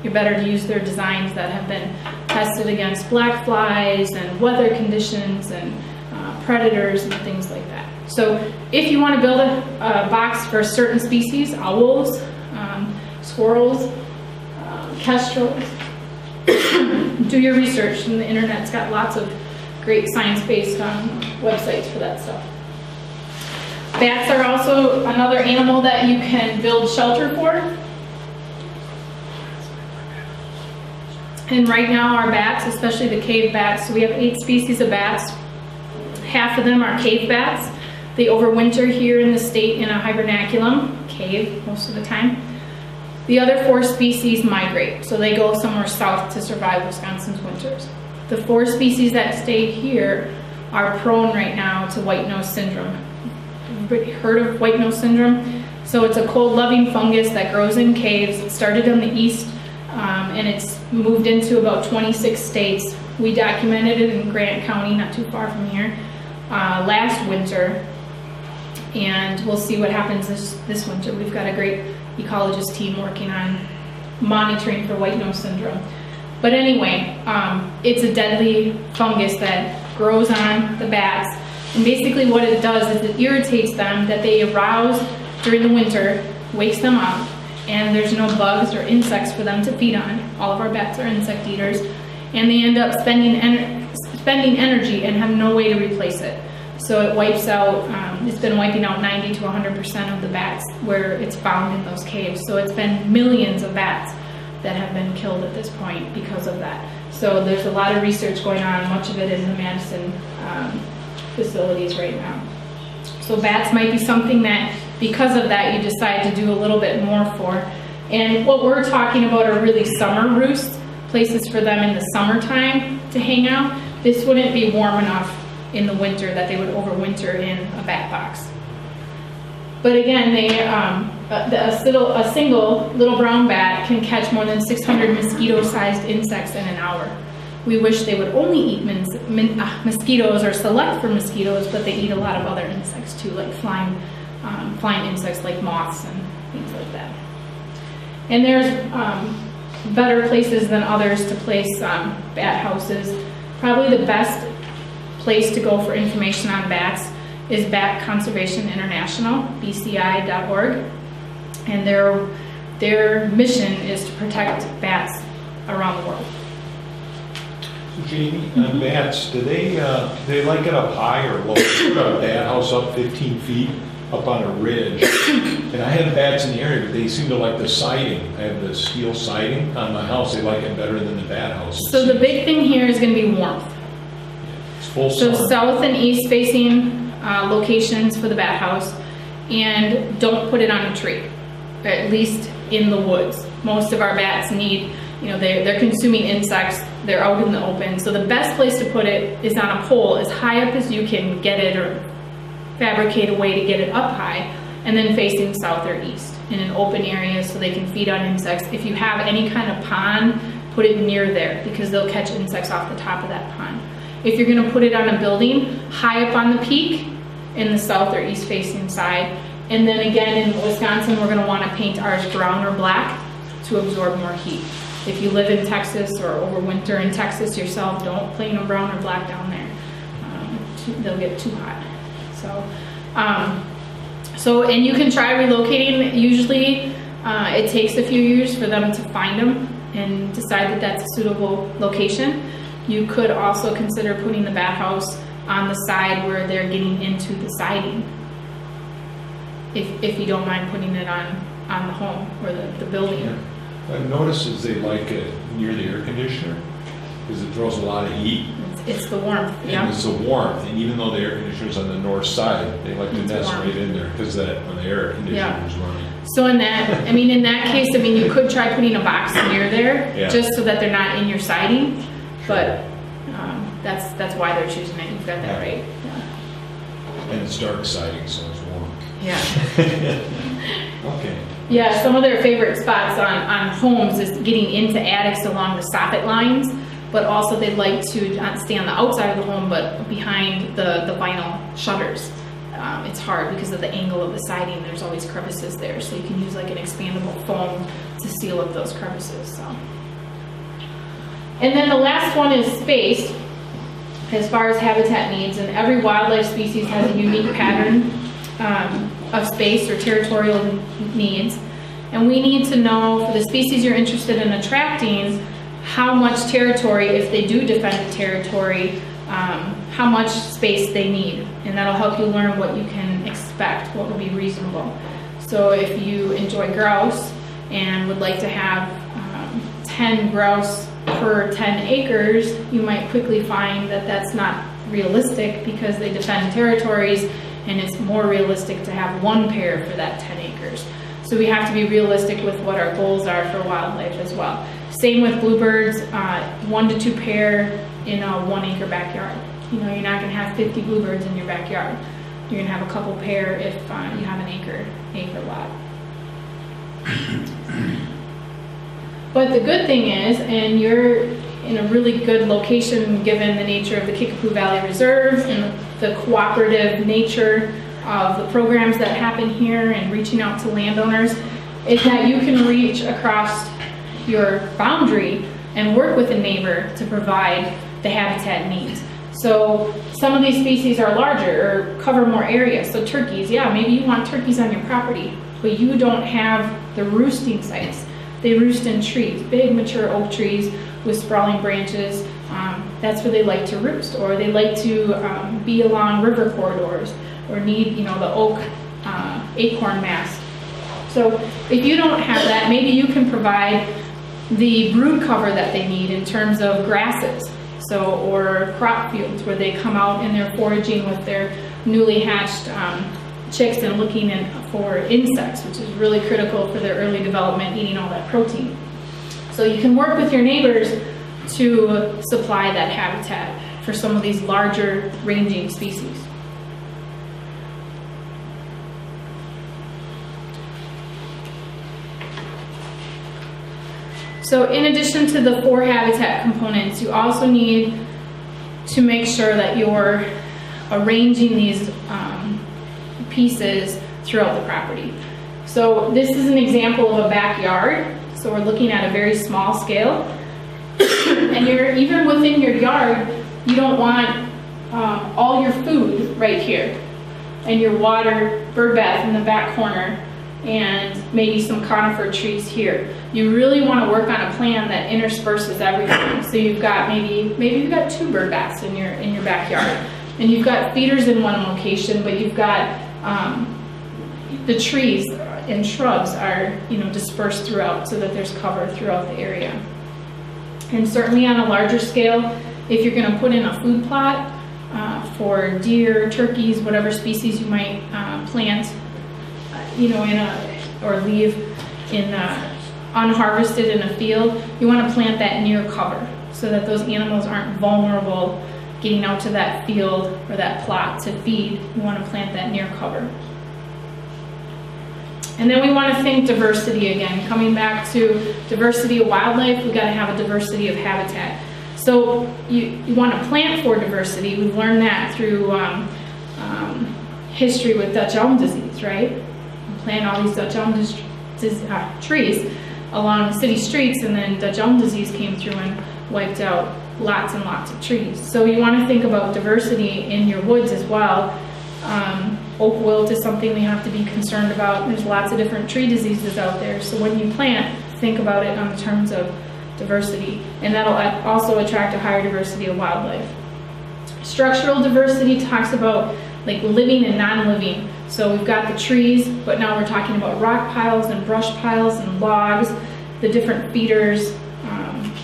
you're better to use their designs that have been tested against black flies and weather conditions and uh, predators and things like that. So if you want to build a, a box for certain species, owls, um, squirrels, um, kestrels, do your research and the internet's got lots of great science-based um, websites for that stuff. Bats are also another animal that you can build shelter for. And right now our bats, especially the cave bats, we have eight species of bats. Half of them are cave bats. They overwinter here in the state in a hibernaculum, cave most of the time. The other four species migrate, so they go somewhere south to survive Wisconsin's winters. The four species that stay here are prone right now to white nose syndrome. Heard of white nose syndrome? So it's a cold loving fungus that grows in caves. It started in the east um, and it's moved into about 26 states. We documented it in Grant County, not too far from here, uh, last winter. And we'll see what happens this, this winter. We've got a great ecologist team working on monitoring for white nose syndrome. But anyway, um, it's a deadly fungus that grows on the bats. And basically what it does is it irritates them that they arouse during the winter, wakes them up, and there's no bugs or insects for them to feed on. All of our bats are insect eaters. And they end up spending, ener spending energy and have no way to replace it. So it wipes out, um, it's been wiping out 90 to 100% of the bats where it's found in those caves. So it's been millions of bats that have been killed at this point because of that. So there's a lot of research going on, much of it in the Madison um, facilities right now. So bats might be something that, because of that, you decide to do a little bit more for. And what we're talking about are really summer roosts, places for them in the summertime to hang out. This wouldn't be warm enough in the winter that they would overwinter in a bat box. But again, they, um, a, a, little, a single little brown bat can catch more than 600 mosquito-sized insects in an hour. We wish they would only eat min, uh, mosquitoes or select for mosquitoes, but they eat a lot of other insects too, like flying, um, flying insects like moths and things like that. And there's um, better places than others to place um, bat houses. Probably the best place to go for information on bats is Bat Conservation International, bci.org. And their, their mission is to protect bats around the world. Jamie, on bats, do they, uh, do they like it up high or low? Put a bat house up 15 feet up on a ridge. And I have bats in the area, but they seem to like the siding. I have the steel siding on my house. They like it better than the bat house. So the big thing here is gonna be warmth. It's full So sun. south and east facing uh, locations for the bat house. And don't put it on a tree, at least in the woods. Most of our bats need, you know, they're, they're consuming insects, they're out in the open. So the best place to put it is on a pole as high up as you can get it or fabricate a way to get it up high and then facing south or east in an open area so they can feed on insects. If you have any kind of pond, put it near there because they'll catch insects off the top of that pond. If you're gonna put it on a building, high up on the peak in the south or east facing side. And then again in Wisconsin, we're gonna wanna paint ours brown or black to absorb more heat. If you live in Texas or overwinter in Texas yourself, don't paint them brown or black down there. Um, they'll get too hot. So, um, so, and you can try relocating. Usually, uh, it takes a few years for them to find them and decide that that's a suitable location. You could also consider putting the bat house on the side where they're getting into the siding. If, if you don't mind putting it on, on the home or the, the building. I've noticed is they like it near the air conditioner, because it throws a lot of heat. It's, it's the warmth, And yeah. it's the warmth, and even though the air conditioner's on the north side, they like to It's nest warm. right in there, because that, when the air conditioner's running. So in that, I mean, in that case, I mean, you could try putting a box near there, Yeah. just so that they're not in your siding. But, um, that's, that's why they're choosing it, you've got that Yeah. right. And it's dark siding, so it's warm. Yeah. Okay. Yeah, some of their favorite spots on, on homes is getting into attics along the soffit lines, but also they'd like to not stay on the outside of the home, but behind the, the vinyl shutters. Um, it's hard because of the angle of the siding, there's always crevices there, so you can use like an expandable foam to seal up those crevices, so. And then the last one is space, as far as habitat needs, and every wildlife species has a unique pattern um, of space or territorial needs. And we need to know, for the species you're interested in attracting, how much territory, if they do defend a territory, um, how much space they need. And that'll help you learn what you can expect, what would be reasonable. So if you enjoy grouse and would like to have um, 10 grouse per 10 acres, you might quickly find that that's not realistic because they defend territories and it's more realistic to have one pair for that 10 acres. So we have to be realistic with what our goals are for wildlife as well. Same with bluebirds, uh, one to two pair in a one acre backyard. You know, you're not gonna have 50 bluebirds in your backyard. You're gonna have a couple pair if uh, you have an acre, acre lot. But the good thing is, and you're in a really good location given the nature of the Kickapoo Valley Reserve and the cooperative nature of the programs that happen here and reaching out to landowners, is that you can reach across your boundary and work with a neighbor to provide the habitat needs. So some of these species are larger or cover more area. So turkeys, yeah, maybe you want turkeys on your property, but you don't have the roosting sites. They roost in trees, big mature oak trees with sprawling branches. Um, that's where they like to roost, or they like to um, be along river corridors, or need you know the oak uh, acorn mast. So if you don't have that, maybe you can provide the brood cover that they need in terms of grasses. So, or crop fields where they come out and they're foraging with their newly hatched um, chicks and looking in for insects, which is really critical for their early development, eating all that protein. So you can work with your neighbors to supply that habitat for some of these larger ranging species. So in addition to the four habitat components, you also need to make sure that you're arranging these um, pieces throughout the property. So this is an example of a backyard. So we're looking at a very small scale. and you're even within your yard, you don't want um, all your food right here and your water bird bath in the back corner and maybe some conifer trees here. You really want to work on a plan that intersperses everything. So you've got maybe maybe you've got two bird baths in your in your backyard, and you've got feeders in one location, but you've got um, the trees and shrubs are you know dispersed throughout so that there's cover throughout the area. And certainly on a larger scale, if you're going to put in a food plot uh, for deer, turkeys, whatever species you might uh, plant, uh, you know, in a or leave in uh, unharvested in a field, you want to plant that near cover so that those animals aren't vulnerable getting out to that field or that plot to feed. You want to plant that near cover. And then we want to think diversity again. Coming back to diversity of wildlife, we've got to have a diversity of habitat. So you, you want to plant for diversity. We've learned that through um, um, history with Dutch elm disease, right? You plant all these Dutch elm dis- dis- uh, trees along city streets, and then Dutch elm disease came through and wiped out lots and lots of trees. So you want to think about diversity in your woods as well. Um, oak wilt is something we have to be concerned about. There's lots of different tree diseases out there. So when you plant, think about it on the terms of diversity. And that'll also attract a higher diversity of wildlife. Structural diversity talks about like living and non-living. So we've got the trees, but now we're talking about rock piles and brush piles and logs, the different feeders, um,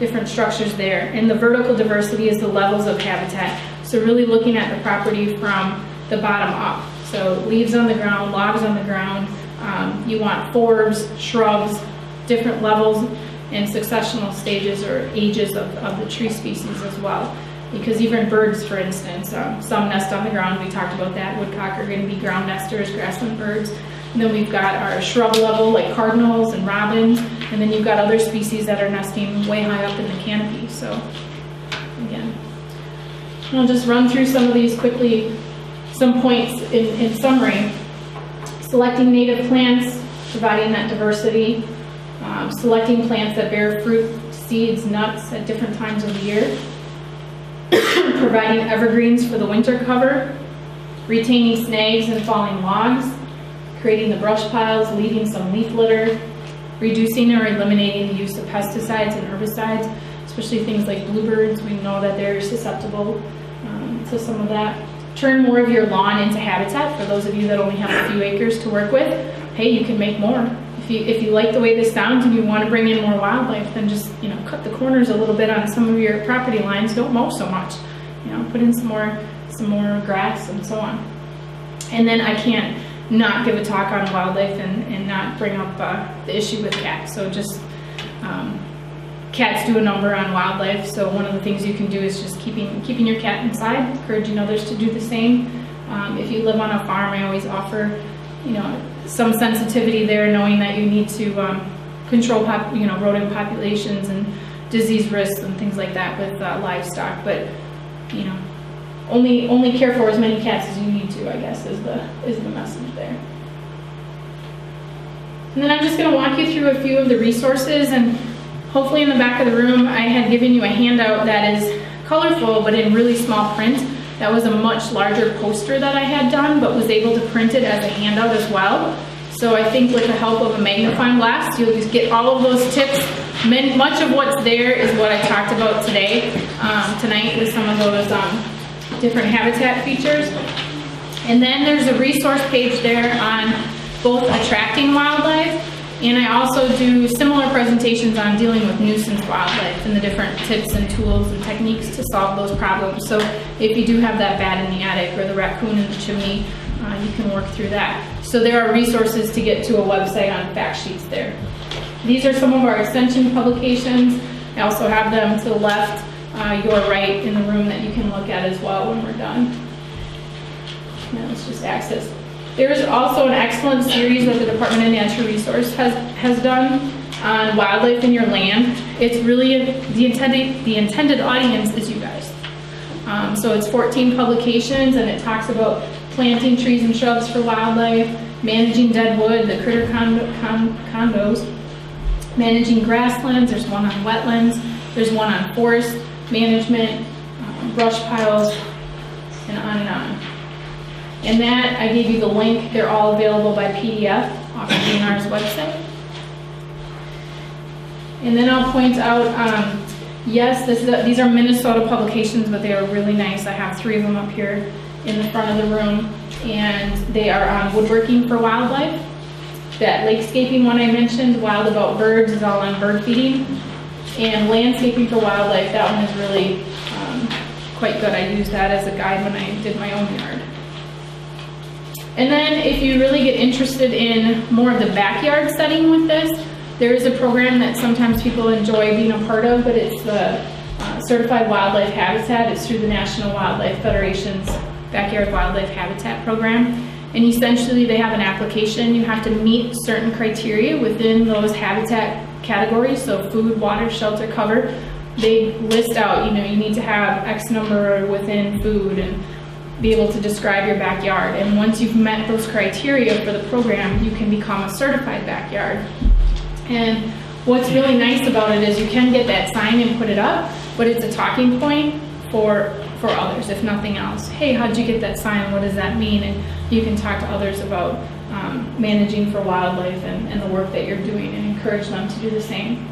different structures there. And the vertical diversity is the levels of habitat. So really looking at the property from the bottom up. So leaves on the ground, logs on the ground. Um, you want forbs, shrubs, different levels and successional stages or ages of, of the tree species as well. Because even birds, for instance, um, some nest on the ground, we talked about that. Woodcock are gonna be ground nesters, grassland birds. And then we've got our shrub level, like cardinals and robins. And then you've got other species that are nesting way high up in the canopy, so, again. I'll just run through some of these quickly, some points in, in summary. Selecting native plants, providing that diversity. Um, selecting plants that bear fruit, seeds, nuts at different times of the year. Providing evergreens for the winter cover. Retaining snags and falling logs. Creating the brush piles, leaving some leaf litter. Reducing or eliminating the use of pesticides and herbicides, especially things like bluebirds. We know that they're susceptible um, to some of that. Turn more of your lawn into habitat. For those of you that only have a few acres to work with, hey, you can make more. If you, if you like the way this sounds and you want to bring in more wildlife, then just, you know, cut the corners a little bit on some of your property lines. Don't mow so much. You know, put in some more, some more grass and so on. And then I can't not give a talk on wildlife and, and not bring up uh, the issue with cats. So just, um, cats do a number on wildlife. So one of the things you can do is just keeping, keeping your cat inside, encouraging others to do the same. Um, if you live on a farm, I always offer, you know, some sensitivity there, knowing that you need to um, control, pop, you know, rodent populations and disease risks and things like that with uh, livestock. But you know, only only care for as many cats as you need to. I guess is the is the message there. And then I'm just going to walk you through a few of the resources and hopefully in the back of the room I had given you a handout that is colorful but in really small print. That was a much larger poster that I had done but was able to print it as a handout as well. So I think with the help of a magnifying glass you'll just get all of those tips. Much of what's there is what I talked about today, um, tonight with some of those um, different habitat features. And then there's a resource page there on both attracting wildlife, and I also do similar presentations on dealing with nuisance wildlife and the different tips and tools and techniques to solve those problems. So if you do have that bat in the attic or the raccoon in the chimney, uh, you can work through that. So there are resources to get to a website on fact sheets there. These are some of our extension publications. I also have them to the left, uh, your right in the room that you can look at as well when we're done. Now let's just access. There's also an excellent series that the Department of Natural Resource has, has done on wildlife in your land. It's really, the intended, the intended audience is you guys. Um, so it's 14 publications and it talks about planting trees and shrubs for wildlife, managing dead wood, the critter condo, con, condos, managing grasslands, there's one on wetlands, there's one on forest management, um, brush piles, and on and on. And that, I gave you the link, they're all available by PDF off of DNR's website. And then I'll point out, um, yes, is- these are Minnesota publications, but they are really nice. I have three of them up here in the front of the room. And they are on woodworking for wildlife. That lakescaping one I mentioned, Wild About Birds, is all on bird feeding. And landscaping for wildlife, that one is really um, quite good. I used that as a guide when I did my own yard. And then if you really get interested in more of the backyard setting with this, there is a program that sometimes people enjoy being a part of, but it's the uh, Certified Wildlife Habitat. It's through the National Wildlife Federation's Backyard Wildlife Habitat Program. And essentially, they have an application. You have to meet certain criteria within those habitat categories, so food, water, shelter, cover. They list out, you know, you need to have X number within food and be able to describe your backyard. And once you've met those criteria for the program, you can become a certified backyard. And what's really nice about it is you can get that sign and put it up, but it's a talking point for, for others, if nothing else. Hey, how'd you get that sign? What does that mean? And you can talk to others about um, managing for wildlife and, and the work that you're doing and encourage them to do the same.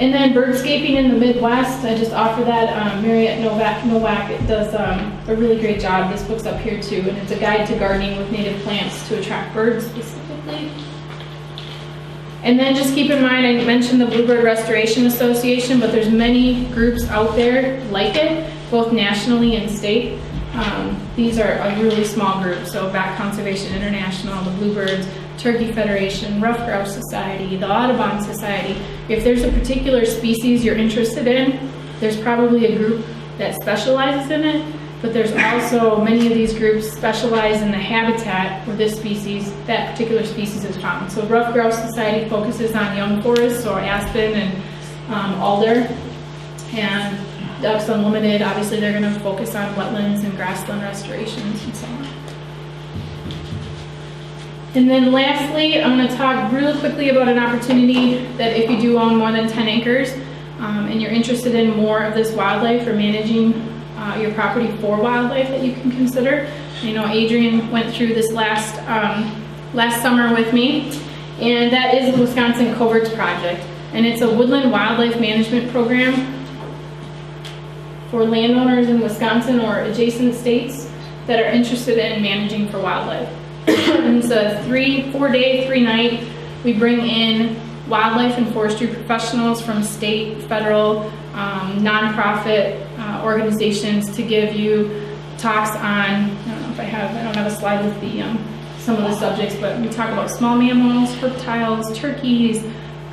And then birdscaping in the Midwest, I just offer that. Um, Mariette Nowak, Nowak does um, a really great job. This book's up here too, and it's a guide to gardening with native plants to attract birds specifically. And then just keep in mind, I mentioned the Bluebird Restoration Association, but there's many groups out there like it, both nationally and state. Um, these are a really small group, so Bat Conservation International, the Bluebirds, Turkey Federation, Ruffed Grouse Society, the Audubon Society. If there's a particular species you're interested in, there's probably a group that specializes in it, but there's also many of these groups specialize in the habitat where this species, that particular species is found. So Ruffed Grouse Society focuses on young forests, so aspen and um, alder. And Ducks Unlimited, obviously they're gonna focus on wetlands and grassland restorations and so on. And then lastly, I'm gonna talk really quickly about an opportunity that if you do own more than 10 acres, um, and you're interested in more of this wildlife or managing uh, your property for wildlife that you can consider. You know, Adrian went through this last, um, last summer with me, and that is the Wisconsin Coverts Project. And it's a woodland wildlife management program for landowners in Wisconsin or adjacent states that are interested in managing for wildlife. it's a three, four day, three night. We bring in wildlife and forestry professionals from state, federal, um, nonprofit uh, organizations to give you talks on, I don't know if I have, I don't have a slide with the, um, some of the subjects, but we talk about small mammals, reptiles, turkeys,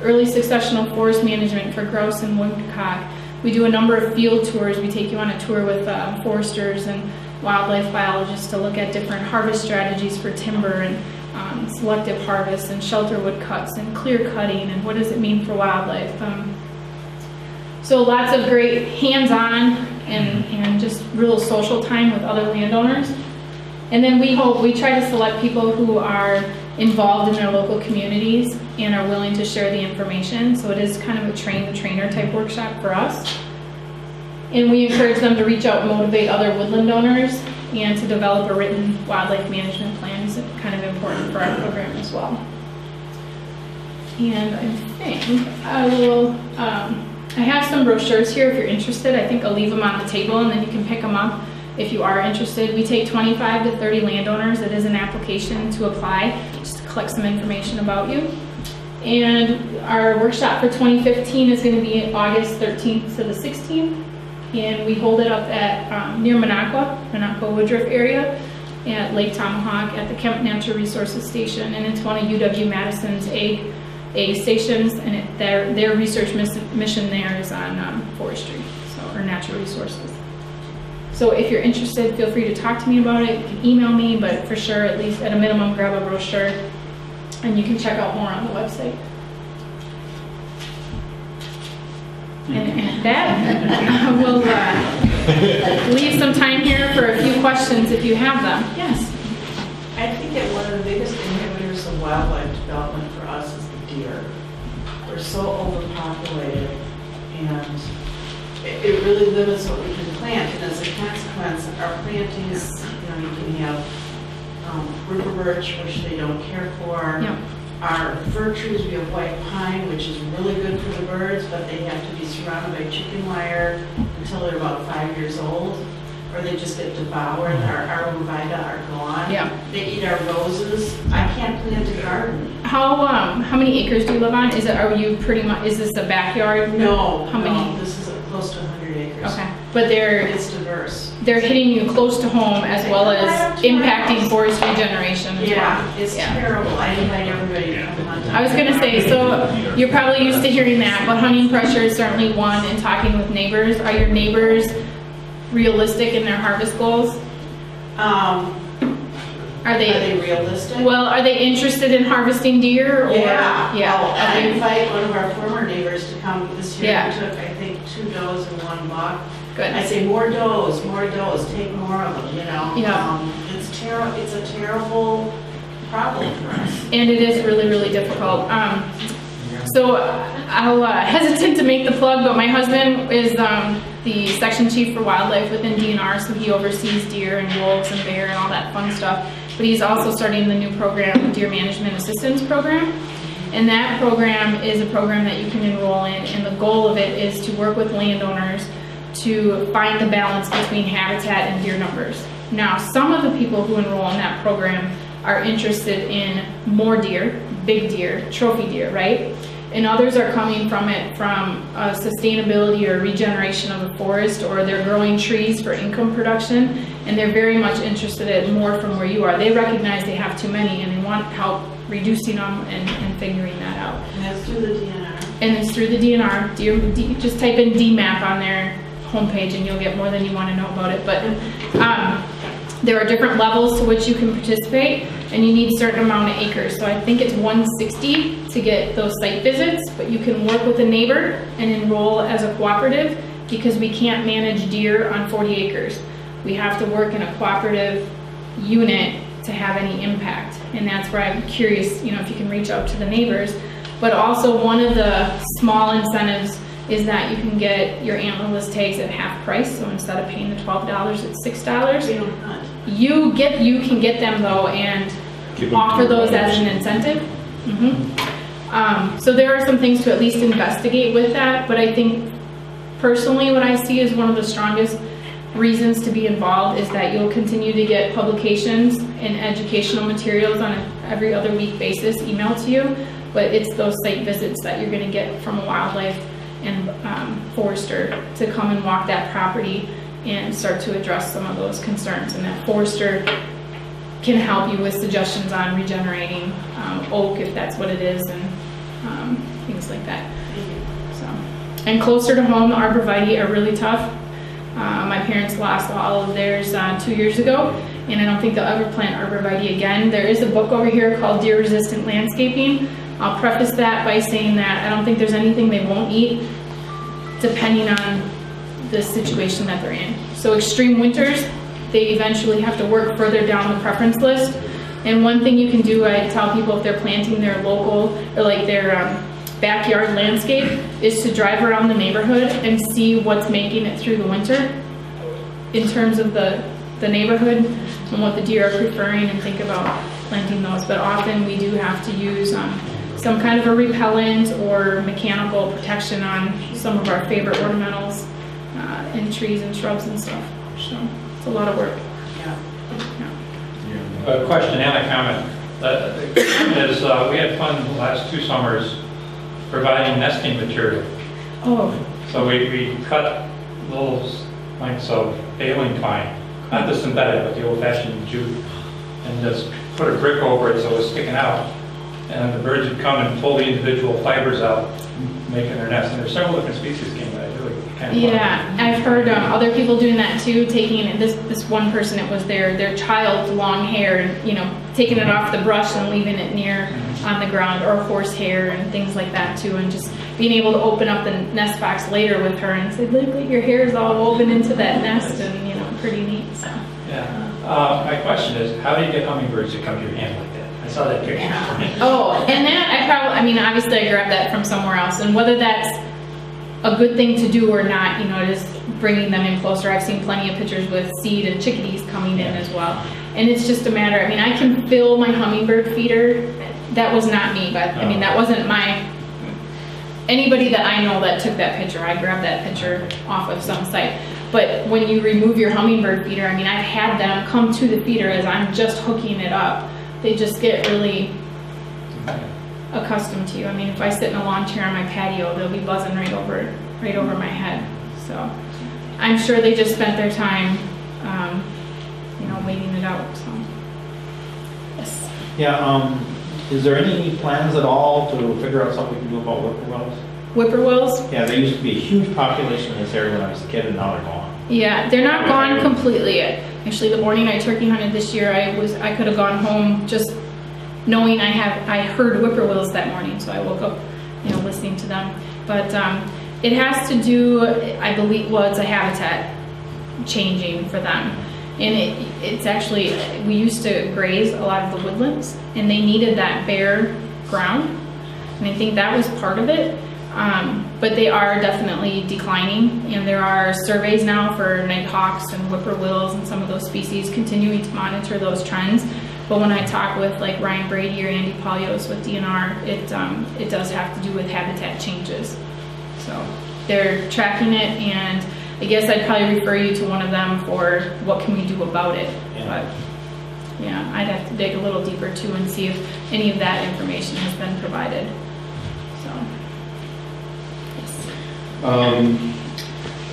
early successional forest management for grouse and woodcock. We do a number of field tours. We take you on a tour with uh, foresters and wildlife biologists to look at different harvest strategies for timber and um, selective harvests and shelter wood cuts and clear cutting and what does it mean for wildlife. Um, so lots of great hands-on and, and just real social time with other landowners. And then we hope, we try to select people who are involved in their local communities and are willing to share the information. So it is kind of a train the trainer type workshop for us. And we encourage them to reach out and motivate other woodland owners and to develop a written wildlife management plan is kind of important for our program as well. And I think I will, um, I have some brochures here if you're interested. I think I'll leave them on the table and then you can pick them up if you are interested. We take 25 to 30 landowners. It is an application to apply, just to collect some information about you. And our workshop for 2015 is going to be August 13th to the 16th. And we hold it up at, um, near Minocqua, Minocqua Woodruff area, at Lake Tomahawk at the Kemp Natural Resources Station. And it's one of UW Madison's A, A stations, and it, their, their research miss, mission there is on um, forestry, so, or natural resources. So if you're interested, feel free to talk to me about it. You can email me, but for sure, at least at a minimum, grab a brochure. And you can check out more on the website. And and that, will uh, leave some time here for a few questions if you have them. Yes. I think that one of the biggest inhibitors of wildlife development for us is the deer. We're so overpopulated and it, it really limits what we can plant. And as a consequence, our plantings, you know, you can have um, river birch, which they don't care for. Yep. Our fir trees, we have white pine, which is really good for the birds, but they have to be surrounded by chicken wire until they're about five years old, or they just get devoured. Our arborvitae are gone. Yeah. They eat our roses. I can't plant a garden. How, um, how many acres do you live on? Is it, are you pretty much, is this a backyard? No, How no, many? this is close to 100 acres. Okay, but they're, It's diverse. They're hitting you close to home as well as impacting forest regeneration as well. Yeah, it's Yeah. terrible. I invite everybody to come hunt. I was gonna say, so you're probably used to hearing that, but hunting pressure is certainly one in talking with neighbors. Are your neighbors realistic in their harvest goals? Um, Are are they, they realistic? well, are they interested in harvesting deer or? Yeah, Yeah, well, I okay, invite one of our former neighbors to come this year. Yeah. We took, I think, two does and one buck. I say more does, more does, take more of them, you know? Yeah. Um, It's terrible, it's a terrible problem for us. And it is really, really difficult. Um, so I'll uh, hesitant to make the plug, but my husband is um, the section chief for wildlife within DNR, so he oversees deer and wolves and bear and all that fun stuff. But he's also starting the new program, Deer Management Assistance Program. And that program is a program that you can enroll in, and the goal of it is to work with landowners to find the balance between habitat and deer numbers. Now, some of the people who enroll in that program are interested in more deer, big deer, trophy deer, right? And others are coming from it from uh, sustainability or regeneration of the forest, or they're growing trees for income production, and they're very much interested in more from where you are. They recognize they have too many and they want help reducing them and, and figuring that out. And that's through the DNR. And it's through the DNR, deer, D, just type in DMAP on their homepage and you'll get more than you want to know about it. But um, there are different levels to which you can participate and you need a certain amount of acres. So I think it's 160 to get those site visits, but you can work with a neighbor and enroll as a cooperative because we can't manage deer on 40 acres. We have to work in a cooperative unit to have any impact. And that's where I'm curious, you know, if you can reach out to the neighbors. But also one of the small incentives is that you can get your antlerless tags at half price. So instead of paying the twelve dollars, it's six dollars. We don't hunt. You get, you can get them though and Give them offer those as an incentive. Mhm. Um, so there are some things to at least investigate with that, but I think personally what I see is one of the strongest reasons to be involved is that you'll continue to get publications and educational materials on a every other week basis emailed to you, but it's those site visits that you're gonna get from a wildlife and um, forester to come and walk that property and start to address some of those concerns. And that forester can help you with suggestions on regenerating um, oak if that's what it is and um, things like that. So, and closer to home, the arborvitae are really tough. Uh, my parents lost all of theirs uh, two years ago, and I don't think they'll ever plant arborvitae again. There is a book over here called Deer Resistant Landscaping. I'll preface that by saying that I don't think there's anything they won't eat, depending on the situation that they're in. So extreme winters, they eventually have to work further down the preference list. And one thing you can do, I tell people if they're planting their local or like their um, backyard landscape, is to drive around the neighborhood and see what's making it through the winter in terms of the, the neighborhood and what the deer are preferring and think about planting those. But often we do have to use um, some kind of a repellent or mechanical protection on some of our favorite ornamentals uh, and trees and shrubs and stuff. So it's a lot of work. Yeah. Yeah. A question and a comment. Uh, The comment is, uh, we had fun the last two summers providing nesting material. Oh, So we, we cut little lengths of baling twine, not the synthetic, but the old fashioned jute, and just put a brick over it so it was sticking out. And the birds would come and pull the individual fibers out, making their nest. And there's several different species came by, really kind of. Yeah, I've heard um, other people doing that too, taking this this one person. It was their their child's long hair, and you know, taking it off the brush and leaving it near on the ground, or horse hair and things like that too, and just being able to open up the nest box later with her and say, look, look, your hair is all woven into that nest, and you know, pretty neat. So. Yeah. Uh, My question is, how do you get hummingbirds to come to your hand that? Oh, and that I probably, I mean, obviously I grabbed that from somewhere else, and whether that's a good thing to do or not, you know, just bringing them in closer. I've seen plenty of pictures with seed and chickadees coming in as well. And it's just a matter, I mean, I can fill my hummingbird feeder. That was not me, but, I mean, that wasn't my, anybody that I know that took that picture, I grabbed that picture off of some site. But when you remove your hummingbird feeder, I mean, I've had them come to the feeder as I'm just hooking it up. They just get really accustomed to you. I mean, if I sit in a lawn chair on my patio, they'll be buzzing right over, right over my head. So I'm sure they just spent their time, um, you know, waiting it out, so. Yes. Yeah, um, is there any plans at all to figure out something we can do about whippoorwills? Whippoorwills, Yeah, there used to be a huge population in this area when I was a kid, and now they're gone. Yeah, they're not gone completely yet. Actually, the morning I turkey hunted this year, I was, I could have gone home just knowing I have, I heard whippoorwills that morning, so I woke up, you know, listening to them. But, um, it has to do, I believe, well, it's a habitat changing for them. And it, it's actually, we used to graze a lot of the woodlands, and they needed that bare ground. And I think that was part of it. Um, but they are definitely declining, and there are surveys now for nighthawks and whippoorwills and some of those species continuing to monitor those trends. But when I talk with like Ryan Brady or Andy Paulios with DNR, it um, it does have to do with habitat changes. So they're tracking it, and I guess I'd probably refer you to one of them for what can we do about it. Yeah. But yeah, I'd have to dig a little deeper too and see if any of that information has been provided. So. yes. Um,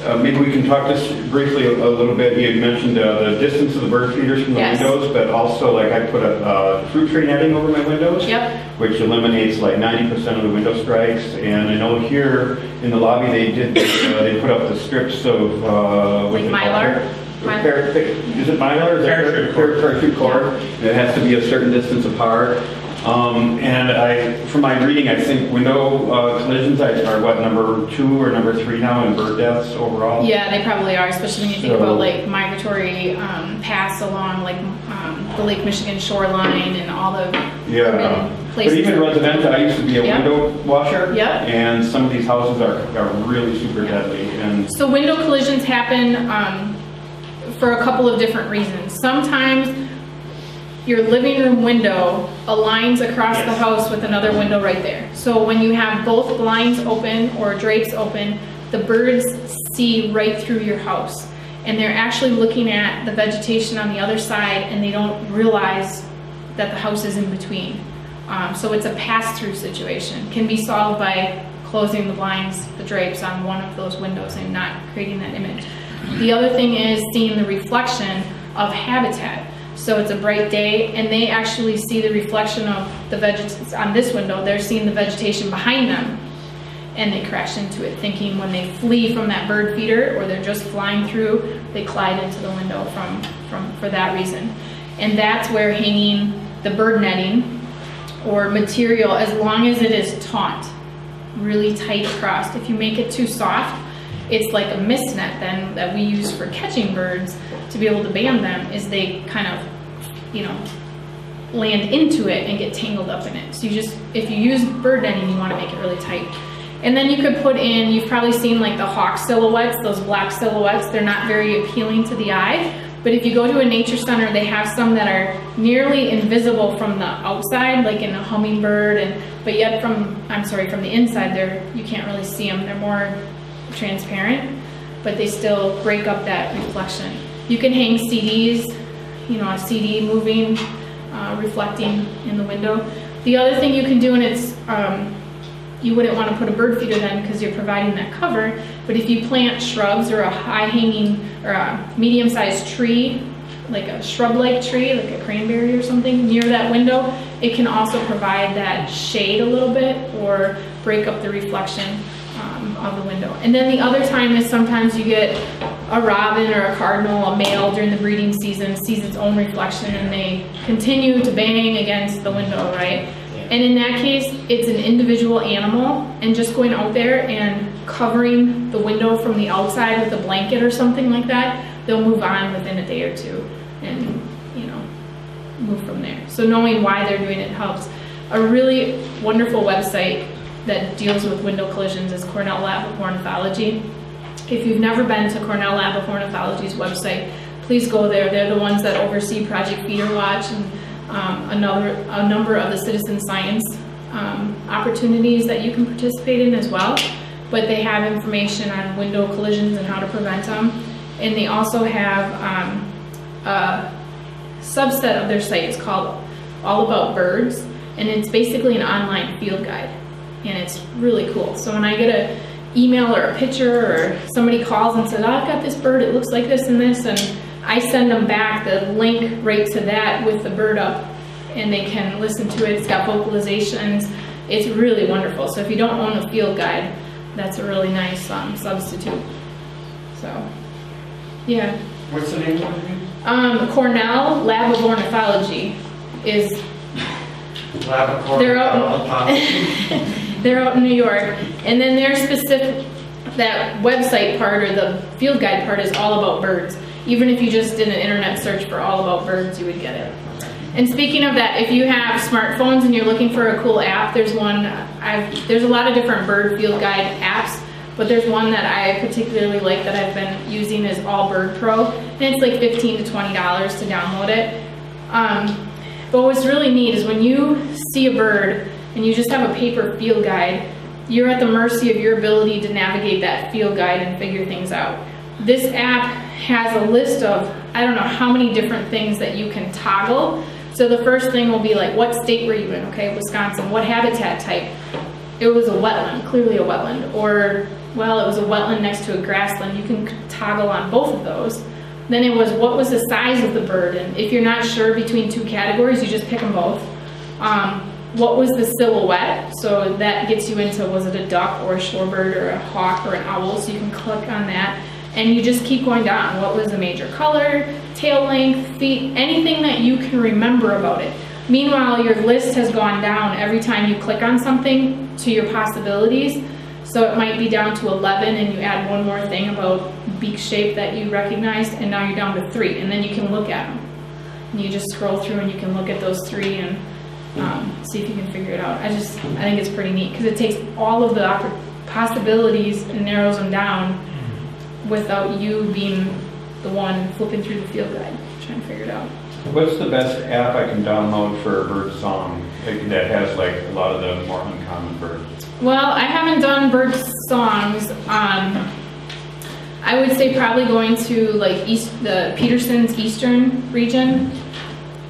uh, Maybe we can talk just briefly a a little bit, you had mentioned uh, the distance of the bird feeders from the Yes. windows, but also like I put a uh, fruit tree netting over my windows. Yep. Which eliminates like 90% of the window strikes, and I know here in the lobby, they did, uh, they put up the strips of, uh... what's Like it called? Mylar? Par- par- Is it Mylar? Is that Parachute cord. Parachute cord. It has to be a certain distance apart. Um, And I, from my reading, I think window uh, collisions are are what, number two or number three now in bird deaths overall? Yeah, they probably are, especially when you think So- about like migratory um, paths along like um, the Lake Michigan shoreline and all the Yeah, urban but places. even residential, I used to be a Yeah. window washer. Yeah. And some of these houses are, are really super deadly, and, So window collisions happen um, for a couple of different reasons. Sometimes your living room window aligns across the house with another window right there. So when you have both blinds open or drapes open, the birds see right through your house. And they're actually looking at the vegetation on the other side and they don't realize that the house is in between. Um, so it's a pass-through situation. Can be solved by closing the blinds, the drapes on one of those windows and not creating that image. The other thing is seeing the reflection of habitat. So it's a bright day and they actually see the reflection of the veget, on this window, they're seeing the vegetation behind them. And they crash into it thinking when they flee from that bird feeder or they're just flying through, they collide into the window from, from, for that reason. And that's where hanging the bird netting or material, as long as it is taut, really tight across. If you make it too soft, it's like a mist net then that we use for catching birds to be able to band them is they kind of, you know, land into it and get tangled up in it. So you just, if you use bird netting, you want to make it really tight. And then you could put in, you've probably seen like the hawk silhouettes, those black silhouettes, they're not very appealing to the eye. But if you go to a nature center, they have some that are nearly invisible from the outside, like in a hummingbird, and but yet from, I'm sorry, from the inside, they're, you can't really see them. They're more transparent, but they still break up that reflection. You can hang CDs, you know, a CD moving, uh, reflecting in the window. The other thing you can do, and it's, um, you wouldn't want to put a bird feeder then because you're providing that cover, but if you plant shrubs or a high hanging or a medium sized tree, like a shrub like tree, like a cranberry or something near that window, it can also provide that shade a little bit or break up the reflection um, of the window. And then the other time is sometimes you get a robin or a cardinal, a male during the breeding season sees its own reflection and they continue to bang against the window, right? And in that case, it's an individual animal and just going out there and covering the window from the outside with a blanket or something like that, they'll move on within a day or two and, you know, move from there. So knowing why they're doing it helps. A really wonderful website that deals with window collisions is Cornell Lab of Ornithology. If you've never been to Cornell Lab of Ornithology's website, please go there. They're the ones that oversee Project Feeder Watch and um, another, a number of the citizen science um, opportunities that you can participate in as well. But they have information on window collisions and how to prevent them. And they also have um, a subset of their site is called All About Birds, and it's basically an online field guide, and it's really cool. So when I get a email or a picture or somebody calls and says, oh, I've got this bird, it looks like this and this, and I send them back the link right to that with the bird up, and they can listen to it. It's got vocalizations. It's really wonderful. So if you don't own a field guide, that's a really nice um, substitute. So, yeah. What's the name of it? Um, Cornell Lab of Ornithology is, Labrador. They're out they're out in New York. And then their specific, that website part or the field guide part is all about birds. Even if you just did an internet search for all about birds, you would get it. And speaking of that, if you have smartphones and you're looking for a cool app, there's one, I've, there's a lot of different bird field guide apps, but there's one that I particularly like that I've been using is All Bird Pro, and it's like fifteen to twenty dollars to download it. Um, but what's really neat is when you see a bird and you just have a paper field guide, you're at the mercy of your ability to navigate that field guide and figure things out. This app has a list of, I don't know how many different things that you can toggle. So the first thing will be like, what state were you in? Okay, Wisconsin. What habitat type? It was a wetland, clearly a wetland. Or, well, it was a wetland next to a grassland. You can toggle on both of those. Then it was what was the size of the bird, and if you're not sure between two categories, you just pick them both. Um, what was the silhouette? So that gets you into was it a duck or a shorebird or a hawk or an owl? So you can click on that, and you just keep going down. What was the major color, tail length, feet, anything that you can remember about it. Meanwhile, your list has gone down every time you click on something to your possibilities. So it might be down to 11 and you add one more thing about beak shape that you recognized and now you're down to three and then you can look at them. And you just scroll through and you can look at those three and um, see if you can figure it out. I just, I think it's pretty neat because it takes all of the possibilities and narrows them down without you being the one flipping through the field guide, trying to figure it out. What's the best app I can download for bird song that has like a lot of the more uncommon birds? Well, I haven't done bird songs. Um, I would say probably going to like East, the Peterson's Eastern region.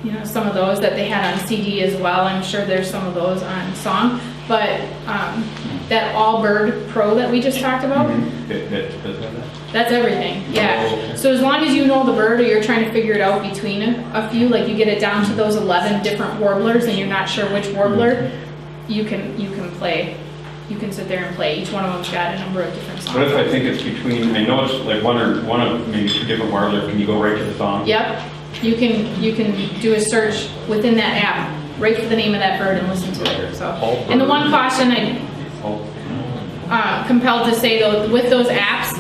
You know, some of those that they had on CD as well. I'm sure there's some of those on song. But um, that All Bird Pro that we just talked about, That, that does have that? that's everything. Oh, Yeah. So as long as you know the bird or you're trying to figure it out between a, a few, like you get it down to those 11 different warblers and you're not sure which warbler, you can you can play. You can sit there and play. Each one of them's got a number of different songs. What if I think it's between, I know it's like one or, one of maybe two different warblers, can you go right to the song? Yep. You can you can do a search within that app, right for the name of that bird and listen to it. So, and the one caution I uh, compelled to say though, with those apps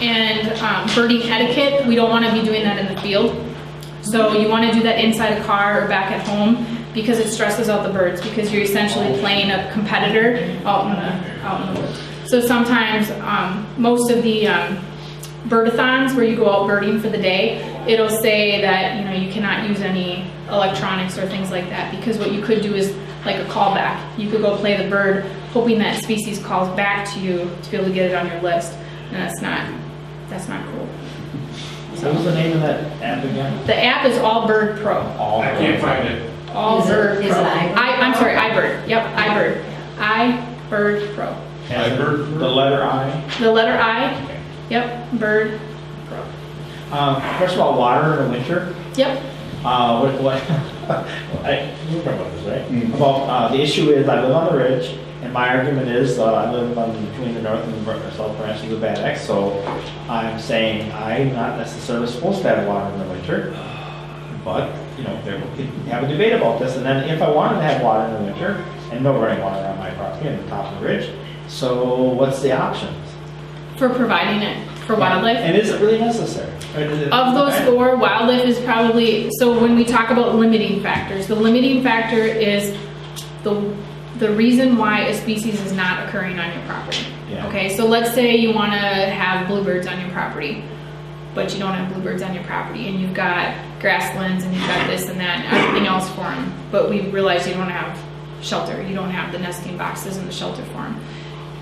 and um, birding etiquette, we don't want to be doing that in the field. So you want to do that inside a car or back at home because it stresses out the birds because you're essentially playing a competitor out in the out in the woods. So sometimes um, most of the um, birdathons where you go out birding for the day, it'll say that you know you cannot use any electronics or things like that because what you could do is like a callback. You could go play the bird, hoping that species calls back to you to be able to get it on your list, and that's not that's not cool. What was the name of that app again? The app is All Bird Pro. All I can't find it. All Is it- Bird is Pro. it? I, I'm sorry, iBird. Yep, iBird. iBird Pro. iBird? The letter I? The letter I. Yep, Bird Um, first of all, water in the winter. Yep. Uh, what, what, I, you remember this, right? Mm. About, uh, the issue is I live on the ridge, and my argument is, uh, I live on, between the north and the br- south branches of the Bad Axe, so I'm saying I'm not necessarily supposed to have water in the winter. But, you know, there, we could have a debate about this, and then if I wanted to have water in the winter, and no running water on my property on the top of the ridge, so what's the options? For providing it for wildlife. And is it really necessary? It- Of those four, wildlife is probably, so when we talk about limiting factors, the limiting factor is the, the reason why a species is not occurring on your property. Yeah. Okay, so let's say you wanna have bluebirds on your property, but you don't have bluebirds on your property, and you've got grasslands, and you've got this and that, and everything else for them, but we realize you don't have shelter, you don't have the nesting boxes and the shelter for them.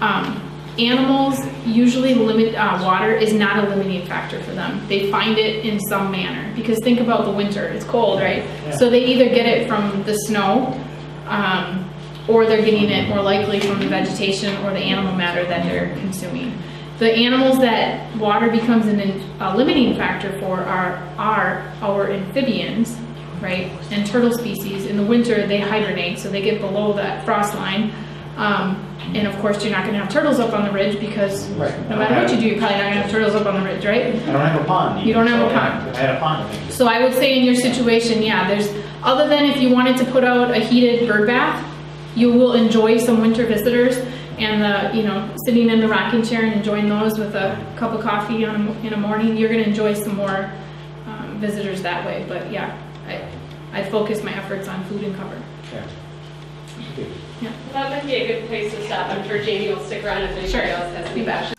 Um, animals usually limit uh, water is not a limiting factor for them. They find it in some manner because think about the winter; it's cold, right? Yeah. So they either get it from the snow, um, or they're getting it more likely from the vegetation or the animal matter that they're consuming. The animals that water becomes an, a limiting factor for are are our amphibians, right? And turtle species. In the winter, they hibernate, so they get below that frost line. Um, and of course, you're not going to have turtles up on the ridge because Right. no matter what you do, you're probably not going to have turtles up on the ridge, right? I don't have a pond. You don't have a pond. I had a pond, So I would say in your situation, yeah, there's, other than if you wanted to put out a heated bird bath, you will enjoy some winter visitors and the, you know, sitting in the rocking chair and enjoying those with a cup of coffee on a, in a morning, you're gonna enjoy some more, um, visitors that way, but yeah, I, I'd focus my efforts on food and cover. Yeah. Okay. That might be a good place to stop. I'm sure Jamie will stick around if Sure. anybody else has any questions.